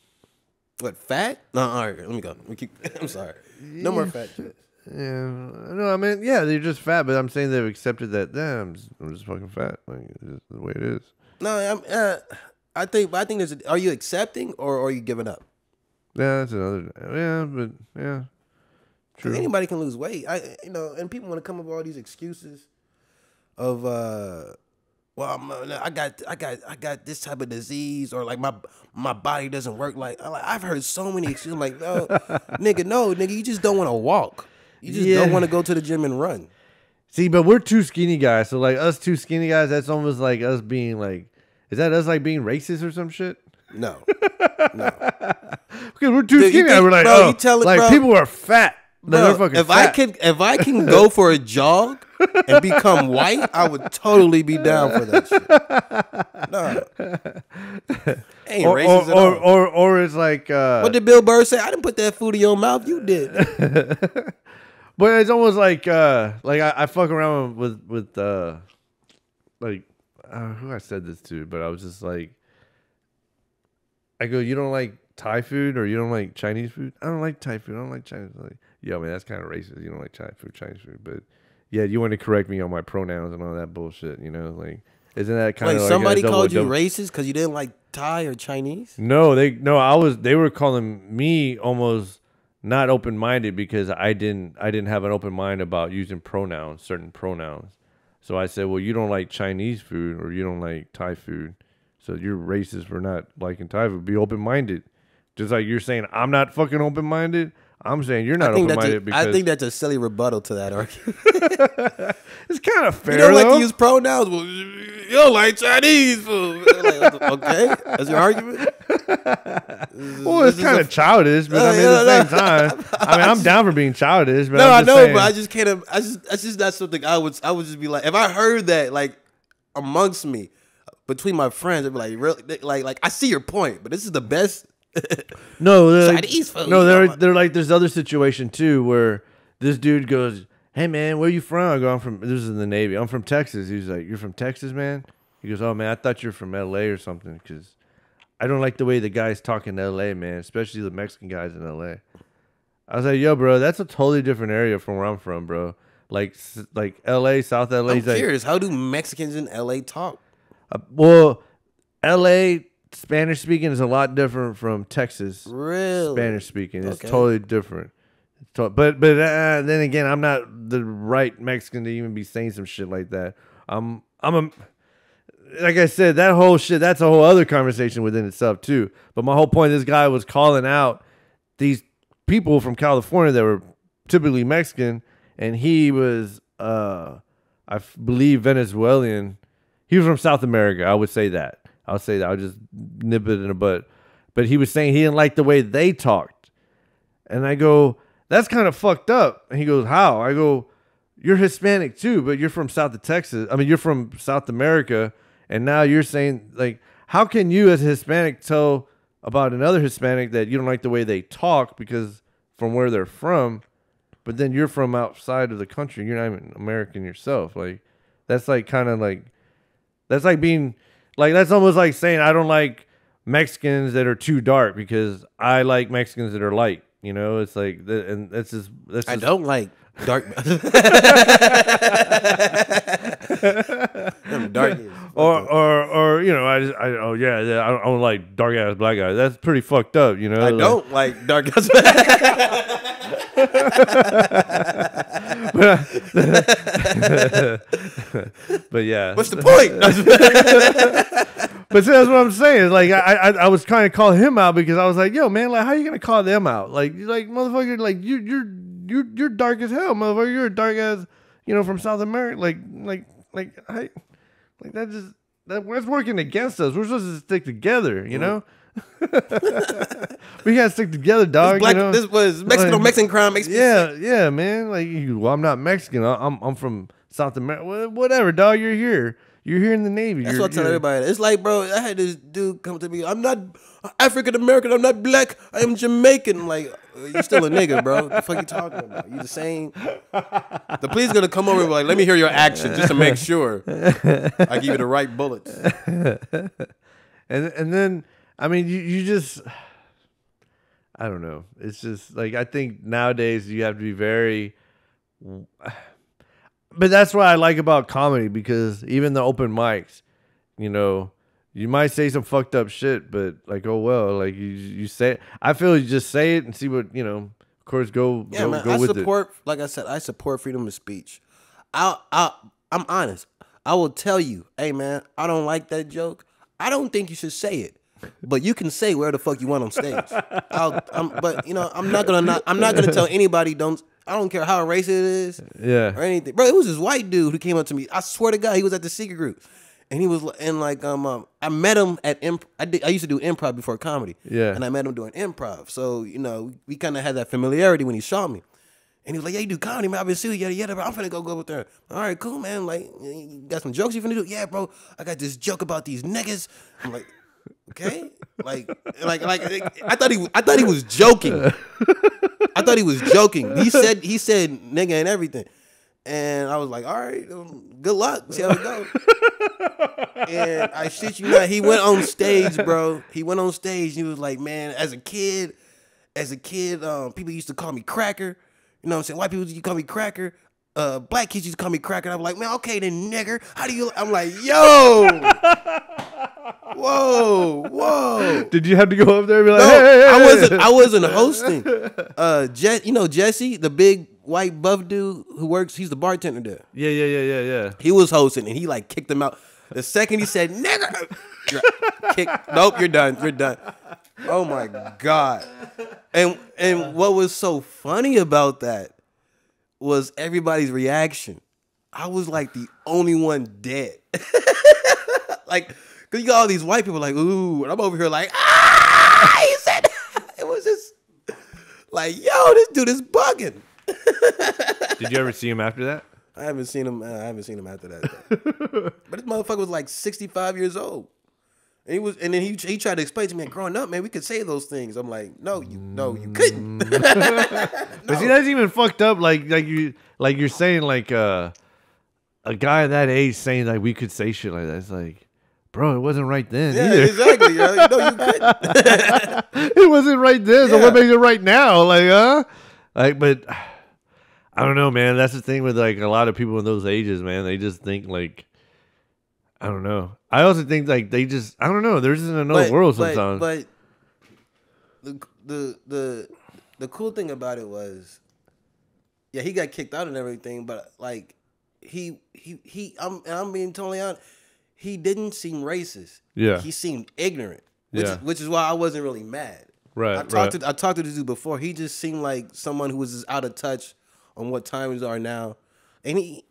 Speaker 2: What fat? No, all right, let me go. Keep. I'm sorry. No more fat. shit.
Speaker 1: yeah, no, I mean, yeah, they're just fat. But I'm saying they've accepted that. Damn, I'm just, I'm just fucking fat. Like it's just the way it is.
Speaker 2: No, I'm. Uh, I think. But I think there's. A, are you accepting or, are you giving up?
Speaker 1: Yeah, that's another. Yeah, but yeah, true.
Speaker 2: anybody can lose weight. I you know, and people want to come up with all these excuses of uh well, I'm, uh, I got I got I got this type of disease or like my my body doesn't work like I- like I've heard so many excuses I'm like no nigga no nigga you just don't want to walk. You just
Speaker 1: Yeah.
Speaker 2: don't want to go to the gym and run.
Speaker 1: See, but we're two skinny guys, so like us two skinny guys, that's almost like us being like, is that us like being racist or some shit?
Speaker 2: No.
Speaker 1: No, because we're too
Speaker 2: Dude,
Speaker 1: skinny,
Speaker 2: think-
Speaker 1: we're like,
Speaker 2: bro,
Speaker 1: oh,
Speaker 2: you tell it,
Speaker 1: like
Speaker 2: bro.
Speaker 1: people are fat.
Speaker 2: Bro, if I could if I can go for a jog and become white, I would totally be down for that shit. No. Ain't
Speaker 1: or,
Speaker 2: racist
Speaker 1: or,
Speaker 2: at
Speaker 1: or,
Speaker 2: all.
Speaker 1: or, or it's like, uh,
Speaker 2: What did Bill Burr say? I didn't put that food in your mouth. You did.
Speaker 1: but it's almost like, uh, like I, I fuck around with, with, uh, like, uh, who I said this to, but I was just like, I go, you don't like Thai food or you don't like Chinese food? I don't like Thai food. I don't like Chinese. Like, yeah, I mean that's kind of racist. You don't like Thai food, Chinese food, but yeah, you want to correct me on my pronouns and all that bullshit. You know, like, isn't that kind
Speaker 2: Like
Speaker 1: of like
Speaker 2: somebody called you racist because you didn't like Thai or Chinese?
Speaker 1: No, they no. I was. They were calling me almost not open minded because I didn't. I didn't have an open mind about using pronouns, certain pronouns. So I said, "Well, you don't like Chinese food or you don't like Thai food, so you're racist for not liking Thai food. Be open minded, just like you're saying I'm not fucking open minded. I'm saying you're not open minded because
Speaker 2: I think that's a silly rebuttal to that argument.
Speaker 1: it's kind of fair.
Speaker 2: You don't like
Speaker 1: though.
Speaker 2: to use pronouns. Well, you don't like Chinese food. Like, okay, that's your argument.
Speaker 1: well, it's kind of childish, but
Speaker 2: Uh,
Speaker 1: I mean,
Speaker 2: yeah,
Speaker 1: at the
Speaker 2: no.
Speaker 1: same time, I mean, I'm down for being childish. But
Speaker 2: No, I know,
Speaker 1: saying,
Speaker 2: but I just can't. I just that's just not something I would. I would just be like, if I heard that like amongst me, between my friends, I'd be like, really, like, like I see your point, but this is the best.
Speaker 1: No, they're like,
Speaker 2: Chinese food,
Speaker 1: no, they're they're like there's other situation too where this dude goes, "Hey man, where you from?" I go, "I'm from." This is in the Navy. I'm from Texas. He's like, "You're from Texas, man?" He goes, "Oh man, I thought you're from L.A. or something because I don't like the way the guys talk in L.A. man, especially the Mexican guys in L.A." I was like, "Yo, bro, that's a totally different area from where I'm from, bro. Like like L.A., South L.A.
Speaker 2: I'm
Speaker 1: He's like,
Speaker 2: curious. How do Mexicans in LA talk?
Speaker 1: uh, well, L.A. Spanish speaking is a lot different from Texas."
Speaker 2: Really?
Speaker 1: Spanish speaking. It's
Speaker 2: Okay.
Speaker 1: totally different. But but uh, then again, I'm not the right Mexican to even be saying some shit like that. I'm I'm a like I said, that whole shit. That's a whole other conversation within itself too. But my whole point, this guy was calling out these people from California that were typically Mexican, and he was uh I believe Venezuelan. He was from South America. I would say that. I'll say that. I'll just nip it in the butt. But he was saying he didn't like the way they talked. And I go, that's kind of fucked up. And he goes, how? I go, you're Hispanic too, but you're from South of Texas. I mean, you're from South America. And now you're saying, like, how can you as a Hispanic tell about another Hispanic that you don't like the way they talk because from where they're from, but then you're from outside of the country. You're not even American yourself. Like, that's like kind of like, that's like being, like, that's almost like saying, I don't like Mexicans that are too dark because I like Mexicans that are light. You know, it's like, and that's just, that's
Speaker 2: I
Speaker 1: just,
Speaker 2: don't like dark. Dark.
Speaker 1: or or or you know, I just, I oh yeah, yeah I, don't, I don't like dark ass black guys. That's pretty fucked up. You know,
Speaker 2: I
Speaker 1: Like-
Speaker 2: don't like dark.
Speaker 1: But yeah,
Speaker 2: What's the point?
Speaker 1: But see, that's what I'm saying. Like I, I, I was trying to call him out because I was like, "Yo, man, like, how you gonna call them out? Like, like motherfucker, like you, you're, you're, you're dark as hell, motherfucker. You're dark as, you know, from South America. Like, like, like, I, like that just that that's working against us. We're supposed to stick together, you mm-hmm. know. we gotta stick together, dog.
Speaker 2: Black,
Speaker 1: you know?
Speaker 2: this was Mexican
Speaker 1: Like-
Speaker 2: Mexican crime makes me
Speaker 1: Yeah, yeah, man. Like, you, well, I'm not Mexican. I- I'm, I'm from South America. Whatever, dog. You're here. You're here in the Navy.
Speaker 2: That's
Speaker 1: You're-
Speaker 2: what I tell
Speaker 1: you're-
Speaker 2: everybody. It's like, bro, I had this dude come to me. I'm not African American. I'm not black. I am Jamaican. I'm like, uh, you still a nigga, bro. What the fuck you talking about? You the same. The police gonna come over and be like, let me hear your action just to make sure I give you the right bullets.
Speaker 1: and and then I mean you you just I don't know. It's just like I think nowadays you have to be very but that's what I like about comedy because even the open mics, you know, you might say some fucked up shit, but like oh well, like you you say I feel you just say it and see what, you know, of course go
Speaker 2: Yeah,
Speaker 1: go,
Speaker 2: man.
Speaker 1: go
Speaker 2: I support, like I said, I support freedom of speech. I, I, I'm honest. I will tell you, hey, man, I don't like that joke. I don't think you should say it, but you can say where the fuck you want on stage. I'll, I'm, but you know, I'm not gonna not, I'm not gonna tell anybody don't. I don't care how racist it is.
Speaker 1: Yeah.
Speaker 2: or anything, bro. It was this white dude who came up to me. I swear to God, he was at the secret group, and he was in like um, um I met him at imp. I did. I used to do improv before comedy.
Speaker 1: Yeah.
Speaker 2: and I met him doing improv. So you know, we kind of had that familiarity when he saw me. And he was like, "Yeah, you do comedy, man. I've been seeing yada yada. Bro. I'm finna go go up there. All right, cool, man. Like, you got some jokes you finna do? Yeah, bro. I got this joke about these niggas. I'm like, okay, like, like, like. I thought he, I thought he was joking. I thought he was joking. He said, he said, nigga and everything. And I was like, all right, um, good luck. See how it goes. and I shit you not, he went on stage, bro. He went on stage. He was like, man, as a kid, as a kid, um, people used to call me cracker. You know what I'm saying? White people used to call me cracker. Uh, black kids used to call me cracker. I'm like, man, okay then, nigger. How do you? I'm like, yo, whoa, whoa.
Speaker 1: Did you have to go up there and be like,
Speaker 2: No,
Speaker 1: hey,
Speaker 2: I wasn't. I wasn't hosting. Uh, Je- you know Jesse, the big white buff dude who works. He's the bartender there.
Speaker 1: Yeah, yeah, yeah, yeah, yeah.
Speaker 2: He was hosting, and he like kicked him out. The second he said "nigger," kick. Nope, you're done. You're done. Oh my god. And and what was so funny about that was everybody's reaction. I was like the only one dead. like, cause you got all these white people like, ooh, and I'm over here like, ah, he said it was just like, yo, this dude is bugging.
Speaker 1: Did you ever see him after that?
Speaker 2: I haven't seen him. uh, I haven't seen him after that. but this motherfucker was like 65 years old. And he was, and then he he tried to explain to me, growing up, man, we could say those things. I'm like, no, you, no, you couldn't.
Speaker 1: But see, that's even fucked up. Like, like you, like you're saying, like uh, a guy that age saying like we could say shit like that. It's like, bro, it wasn't right then.
Speaker 2: yeah,
Speaker 1: either.
Speaker 2: exactly. you know, no, you couldn't.
Speaker 1: it wasn't right then. So
Speaker 2: Yeah.
Speaker 1: what makes it right now? Like, huh? Like, but I don't know, man. That's the thing with like a lot of people in those ages, man. They just think like, I don't know. I also think like they just, I don't know. There's just another
Speaker 2: But-
Speaker 1: world
Speaker 2: but-
Speaker 1: sometimes.
Speaker 2: But, the the the the cool thing about it was, yeah, he got kicked out and everything, but like he he he, I'm I'm being totally honest, he didn't seem racist.
Speaker 1: Yeah.
Speaker 2: he seemed ignorant. Which
Speaker 1: Yeah.
Speaker 2: is, which is why I wasn't really mad.
Speaker 1: Right,
Speaker 2: I talked
Speaker 1: right.
Speaker 2: to I talked to this dude before. He just seemed like someone who was just out of touch on what times are now, and he.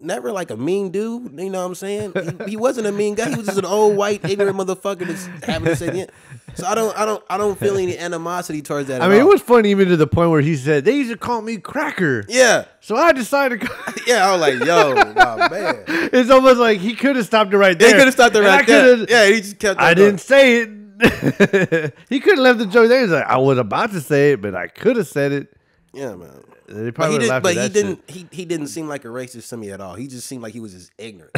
Speaker 2: Never like a mean dude, you know what I'm saying? He, he wasn't a mean guy. He was just an old white ignorant motherfucker that's having to say the end. So I don't, I don't, I don't feel any animosity towards that.
Speaker 1: I mean, it was funny even to the point where he said they used to call me Cracker.
Speaker 2: yeah,
Speaker 1: So I decided. To
Speaker 2: yeah. I was like, yo, my man.
Speaker 1: it's almost like he could have stopped it right
Speaker 2: They
Speaker 1: there.
Speaker 2: could have stopped it right there. Yeah, he just kept.
Speaker 1: I
Speaker 2: on
Speaker 1: didn't say it. he could have left the joke there. He's like, I was about to say it, but I could have said it.
Speaker 2: Yeah, man.
Speaker 1: They
Speaker 2: But
Speaker 1: probably
Speaker 2: he
Speaker 1: would've
Speaker 2: didn't. But he didn't.
Speaker 1: shit.
Speaker 2: He he didn't seem like a racist to me at all. He just seemed like he was just ignorant,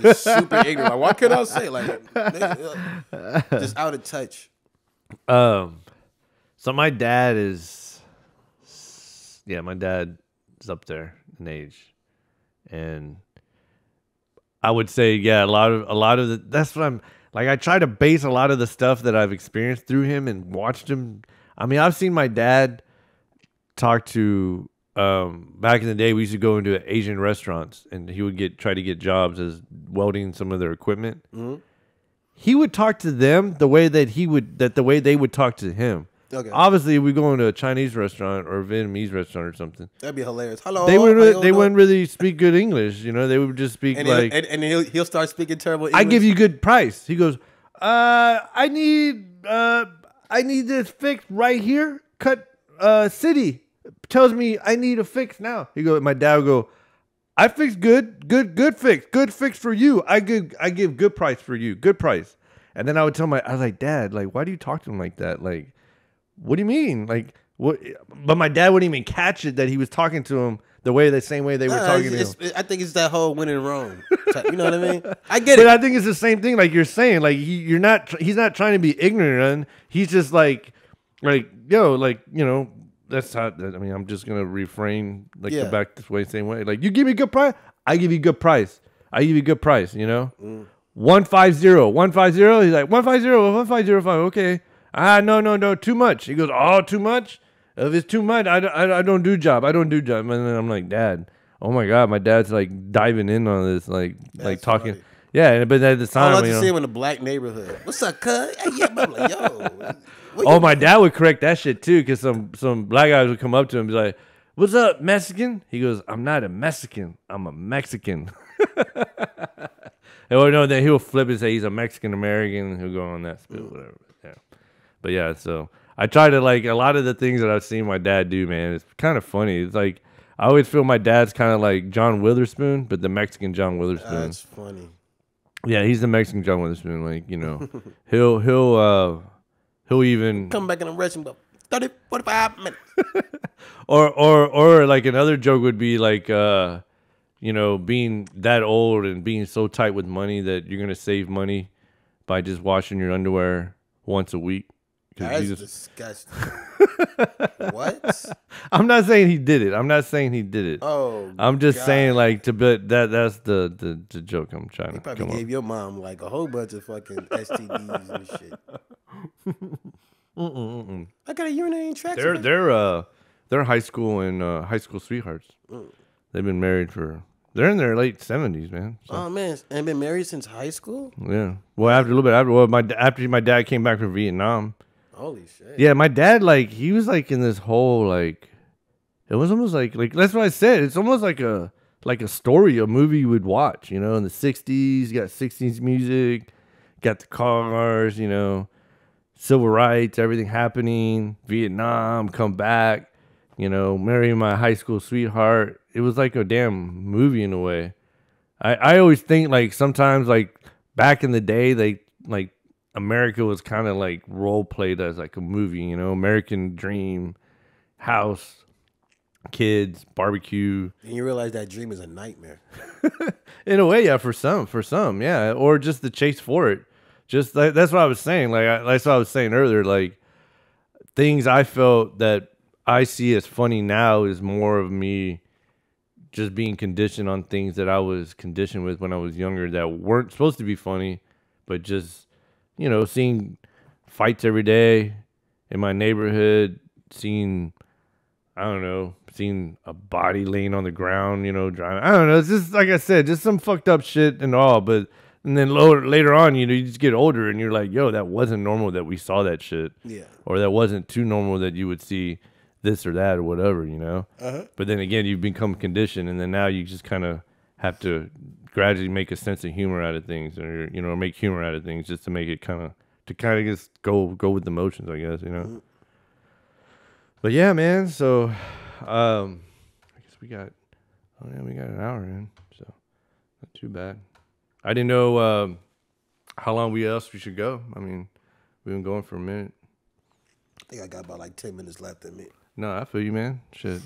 Speaker 2: just super ignorant. Like, what could I say? Like, just out of touch.
Speaker 1: Um, so my dad is, yeah, my dad is up there in age, and I would say, yeah, a lot of a lot of the. That's what I'm like. I try to base a lot of the stuff that I've experienced through him and watched him. I mean, I've seen my dad talk to. Um, back in the day, we used to go into Asian restaurants, and he would get try to get jobs as welding some of their equipment he would talk to them the way that he would that the way they would talk to him.
Speaker 2: Okay.
Speaker 1: Obviously, if we go into a Chinese restaurant or a Vietnamese restaurant or something,
Speaker 2: That'd be hilarious. Hello.
Speaker 1: they would
Speaker 2: how you
Speaker 1: they wouldn't really speak good English. You know, they would just speak
Speaker 2: And, he'll,
Speaker 1: like,
Speaker 2: and, and he'll he'll start speaking terrible. English.
Speaker 1: "I give you good price." He goes, "Uh, I need uh, I need this fixed right here. Cut uh, city tells me I need a fix now." He goes, "My dad would go." I fix good, good, good fix, good fix for you. I give, I give good price for you, good price. And then I would tell my, I was like, Dad, like, why do you talk to him like that? Like, what do you mean? Like, what? But my dad wouldn't even catch it that he was talking to him the way, the same way they were
Speaker 2: Nah,
Speaker 1: talking to him.
Speaker 2: I think it's that whole win in Rome. You know what I mean? I get
Speaker 1: But
Speaker 2: it.
Speaker 1: But I think it's the same thing, like you're saying. Like he, you're not, he's not trying to be ignorant. He's just like, like, yo, like, you know, that's how. I mean, I'm just gonna refrain, like,
Speaker 2: Yeah.
Speaker 1: go back this way, same way. Like, you give me good price, I give you good price. I give you good price. You know,
Speaker 2: Mm.
Speaker 1: one five zero, one five zero. He's like one five zero, one five zero five. Okay. Ah, no, no, no, too much. He goes, oh, too much. If it's too much, I, don't- I, I don't do job. I don't do job. And then I'm like, Dad, oh my god, my dad's like diving in on this, like, like talking.
Speaker 2: funny.
Speaker 1: Yeah, and- but at the
Speaker 2: I
Speaker 1: time,
Speaker 2: love
Speaker 1: you
Speaker 2: to
Speaker 1: know,
Speaker 2: see him in a black neighborhood. What's up, cuz? Hey, yeah, I'm like, yo.
Speaker 1: oh my dad would correct that shit too, because some some black guys would come up to him and be like, "What's up, Mexican?" He goes, "I'm not a Mexican. I'm a Mexican." or no, then he'll flip and say he's a Mexican American. He'll go on that spill, whatever. Yeah, but yeah, so I try to like a lot of the things that I've seen my dad do. Man, it's kind of funny. It's like I always feel my dad's kind of like John Witherspoon, but the Mexican John Witherspoon.
Speaker 2: That's funny.
Speaker 1: Yeah, he's the Mexican John Witherspoon. Like you know, he'll he'll uh he'll even
Speaker 2: Come back in a restaurant about 30, 45 minutes.
Speaker 1: or or or like another joke would be like uh you know being that old and being so tight with money that you're gonna save money by just washing your underwear once a week.
Speaker 2: That's
Speaker 1: just-
Speaker 2: disgusting. what?
Speaker 1: I'm not saying he did it. I'm not saying he did it.
Speaker 2: Oh,
Speaker 1: I'm just
Speaker 2: God.
Speaker 1: saying like to but that that's the, the the joke I'm trying
Speaker 2: He
Speaker 1: to
Speaker 2: probably
Speaker 1: come up.
Speaker 2: gave your mom like a whole bunch of fucking STDs and shit. I got a urinary tract.
Speaker 1: They're they're uh they're high school and uh, high school sweethearts.
Speaker 2: Mm.
Speaker 1: They've been married for they're in their late seventies, man. So,
Speaker 2: Oh man, and been married since high school.
Speaker 1: yeah. Well, after a little bit after well, my after my dad came back from Vietnam,
Speaker 2: Holy shit.
Speaker 1: Yeah, my dad like he was like in this whole like it was almost like like that's what I said. It's almost like a like a story, a movie you would watch, you know, in the sixties, you got sixties music, got the cars, you know, civil rights, everything happening, Vietnam, come back, you know, marrying my high school sweetheart. It was like a damn movie in a way. I, I always think like sometimes like back in the day they like America was kind of like role played as like a movie, you know, American Dream, house, kids, barbecue.
Speaker 2: And you realize that dream is a nightmare.
Speaker 1: In a way, yeah, for some, for some, yeah, or just the chase for it. Just like, that's what I was saying. Like I, that's what I was saying earlier. Like things I felt that I see as funny now is more of me just being conditioned on things that I was conditioned with when I was younger that weren't supposed to be funny, but just you know seeing fights every day in my neighborhood, seeing I don't know, seeing a body laying on the ground, you know, driving. I don't know. It's just like I said, just some fucked up shit and all. But and then lower, later on, you know, you just get older and you're like, yo, that wasn't normal that we saw that shit,
Speaker 2: Yeah.
Speaker 1: or that wasn't too normal that you would see this or that or whatever, you know.
Speaker 2: Uh-huh.
Speaker 1: But then again, you've become conditioned, and then now you just kind of have to gradually make a sense of humor out of things, or you know, make humor out of things just to make it kind of to kind of just go go with the motions, I guess, you know. But yeah, man. So, um, I guess we got oh yeah, we got an hour in, so not too bad. I didn't know um, how long we else we should go. I mean, we've been going for a minute.
Speaker 2: I think I got about like 10 minutes left in me.
Speaker 1: No, I feel you, man. Shit,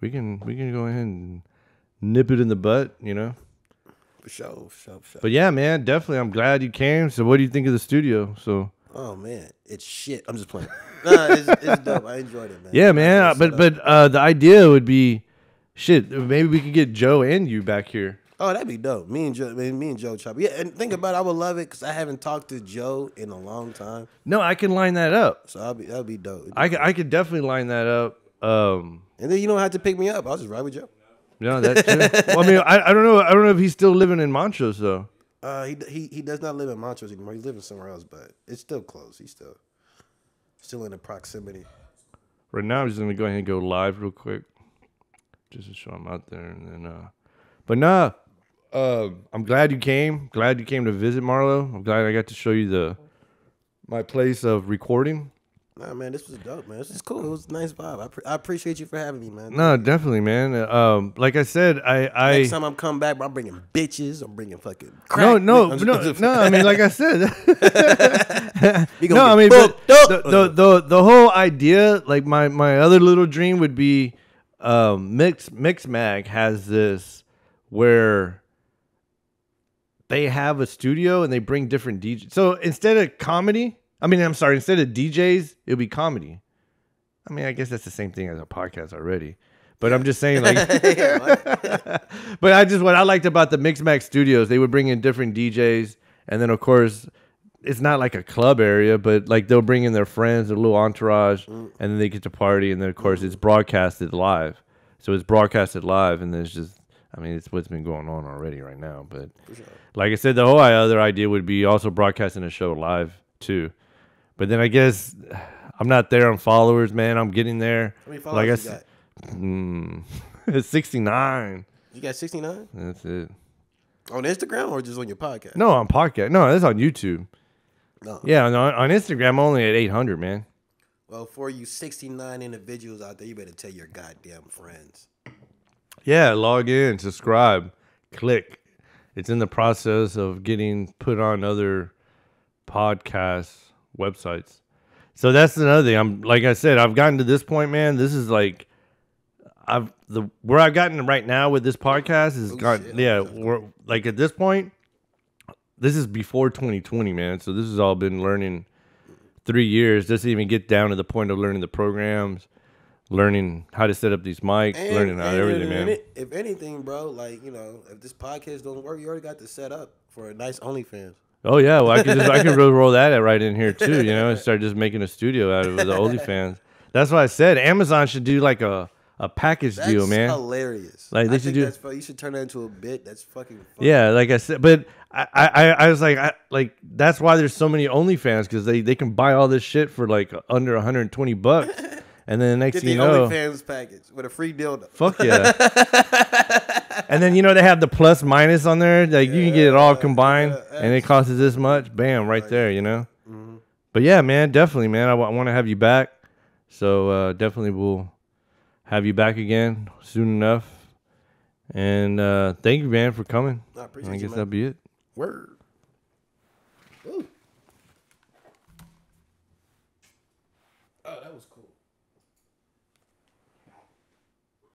Speaker 1: we can we can go ahead and nip it in the butt, you know.
Speaker 2: For sure, for sure, for sure.
Speaker 1: But yeah, man, definitely. I'm glad you came. So, what do you think of the studio? So,
Speaker 2: oh, man. It's shit. I'm just playing. nah, it's, it's dope. I enjoyed it, man.
Speaker 1: yeah, man. But but uh, the idea would be, shit. Maybe we could get Joe and you back here.
Speaker 2: Oh, that'd be dope. Me and Joe, me, and Joe Chopper. Yeah, and think about it, I would love it because I haven't talked to Joe in a long time.
Speaker 1: No, I can line that up.
Speaker 2: So I'll be that'd be dope.
Speaker 1: I could, I could definitely line that up. Um,
Speaker 2: and then you don't have to pick me up. I'll just ride with Joe.
Speaker 1: no, that too. well, I mean, I, I don't know. I don't know if he's still living in Montrose though.
Speaker 2: Uh, he he he does not live in Montrose anymore. He's living somewhere else, but it's still close. He's still still in the proximity.
Speaker 1: Right now, I'm just gonna go ahead and go live real quick, just to show him out there, and then. uh But nah, uh, I'm glad you came. Glad you came to visit, Marlo. I'm glad I got to show you the my place of recording.
Speaker 2: Nah, man, this was dope, man. This is cool. It was a nice vibe. I, pre- I appreciate you for having me, man.
Speaker 1: No, definitely, man. Um, like I said, I I
Speaker 2: Next time I'm coming back, bro, I'm bringing bitches. I'm bringing fucking
Speaker 1: no no
Speaker 2: I'm
Speaker 1: no no. I mean, like I said, no, I mean, but the, the the the whole idea, like my my other little dream would be, um, mix Mixmag has this where they have a studio and they bring different DJs. So instead of comedy, I mean, I'm sorry, instead of DJs, it'll be comedy. I mean, I guess that's the same thing as a podcast already. But I'm just saying, like, but I just what I liked about the Mixmag Studios, they would bring in different DJs, and then of course, it's not like a club area, but like they'll bring in their friends, their little entourage, mm. and then they get to party, and then of course it's broadcasted live. So it's broadcasted live, and there's just, I mean, it's what's been going on already right now. But like I said, the whole other idea would be also broadcasting a show live too. But then I guess I'm not there on followers, man. I'm getting there.
Speaker 2: How many
Speaker 1: Like I
Speaker 2: followers you
Speaker 1: said,
Speaker 2: got?
Speaker 1: mm, it's 69.
Speaker 2: You got 69
Speaker 1: That's it.
Speaker 2: on Instagram or just on your podcast?
Speaker 1: No, on podcast. No, that's on YouTube.
Speaker 2: No.
Speaker 1: Yeah, on, on Instagram, I'm only at 800, man.
Speaker 2: Well, for you 69 individuals out there, you better tell your goddamn friends.
Speaker 1: Yeah, log in, subscribe, click. It's in the process of getting put on other podcast websites. So that's another thing. I'm like I said, I've gotten to this point, man. This is like I've the where I've gotten right now with this podcast is
Speaker 2: Oh,
Speaker 1: got
Speaker 2: shit.
Speaker 1: yeah, we're like at this point, this is before 2020, man. So this has all been learning three years just to even get down to the point of learning the programs, learning how to set up these mics,
Speaker 2: And-
Speaker 1: learning how
Speaker 2: and-
Speaker 1: everything,
Speaker 2: and-
Speaker 1: man.
Speaker 2: If anything, bro, like, you know, if this podcast don't work, you already got the set up for a nice OnlyFans.
Speaker 1: Oh yeah, well I can just I can really roll that right in here too, you know, and start just making a studio out of the OnlyFans. That's why I said. Amazon should do like a a package
Speaker 2: That's
Speaker 1: deal, man.
Speaker 2: hilarious.
Speaker 1: Like, they
Speaker 2: I
Speaker 1: should
Speaker 2: think
Speaker 1: do-
Speaker 2: That's. You should turn that into a bit. That's fucking. Fun.
Speaker 1: Yeah, like I said, but I, I, I was like, I, like that's why there's so many OnlyFans because they, they can buy all this shit for like under 120 bucks, and then the next
Speaker 2: Get
Speaker 1: thing
Speaker 2: the
Speaker 1: you know,
Speaker 2: OnlyFans package with a free dildo.
Speaker 1: fuck yeah. and then you know they have the plus minus on there, like you can get it all combined,
Speaker 2: yeah,
Speaker 1: and it costs this much. Bam, right there, you know.
Speaker 2: Mm-hmm.
Speaker 1: But yeah, man, definitely, man. I, want to have you back, so uh, definitely we'll have you back again soon enough. And uh, thank you, man, for coming.
Speaker 2: I
Speaker 1: I guess
Speaker 2: you,
Speaker 1: that'll be it.
Speaker 2: Word.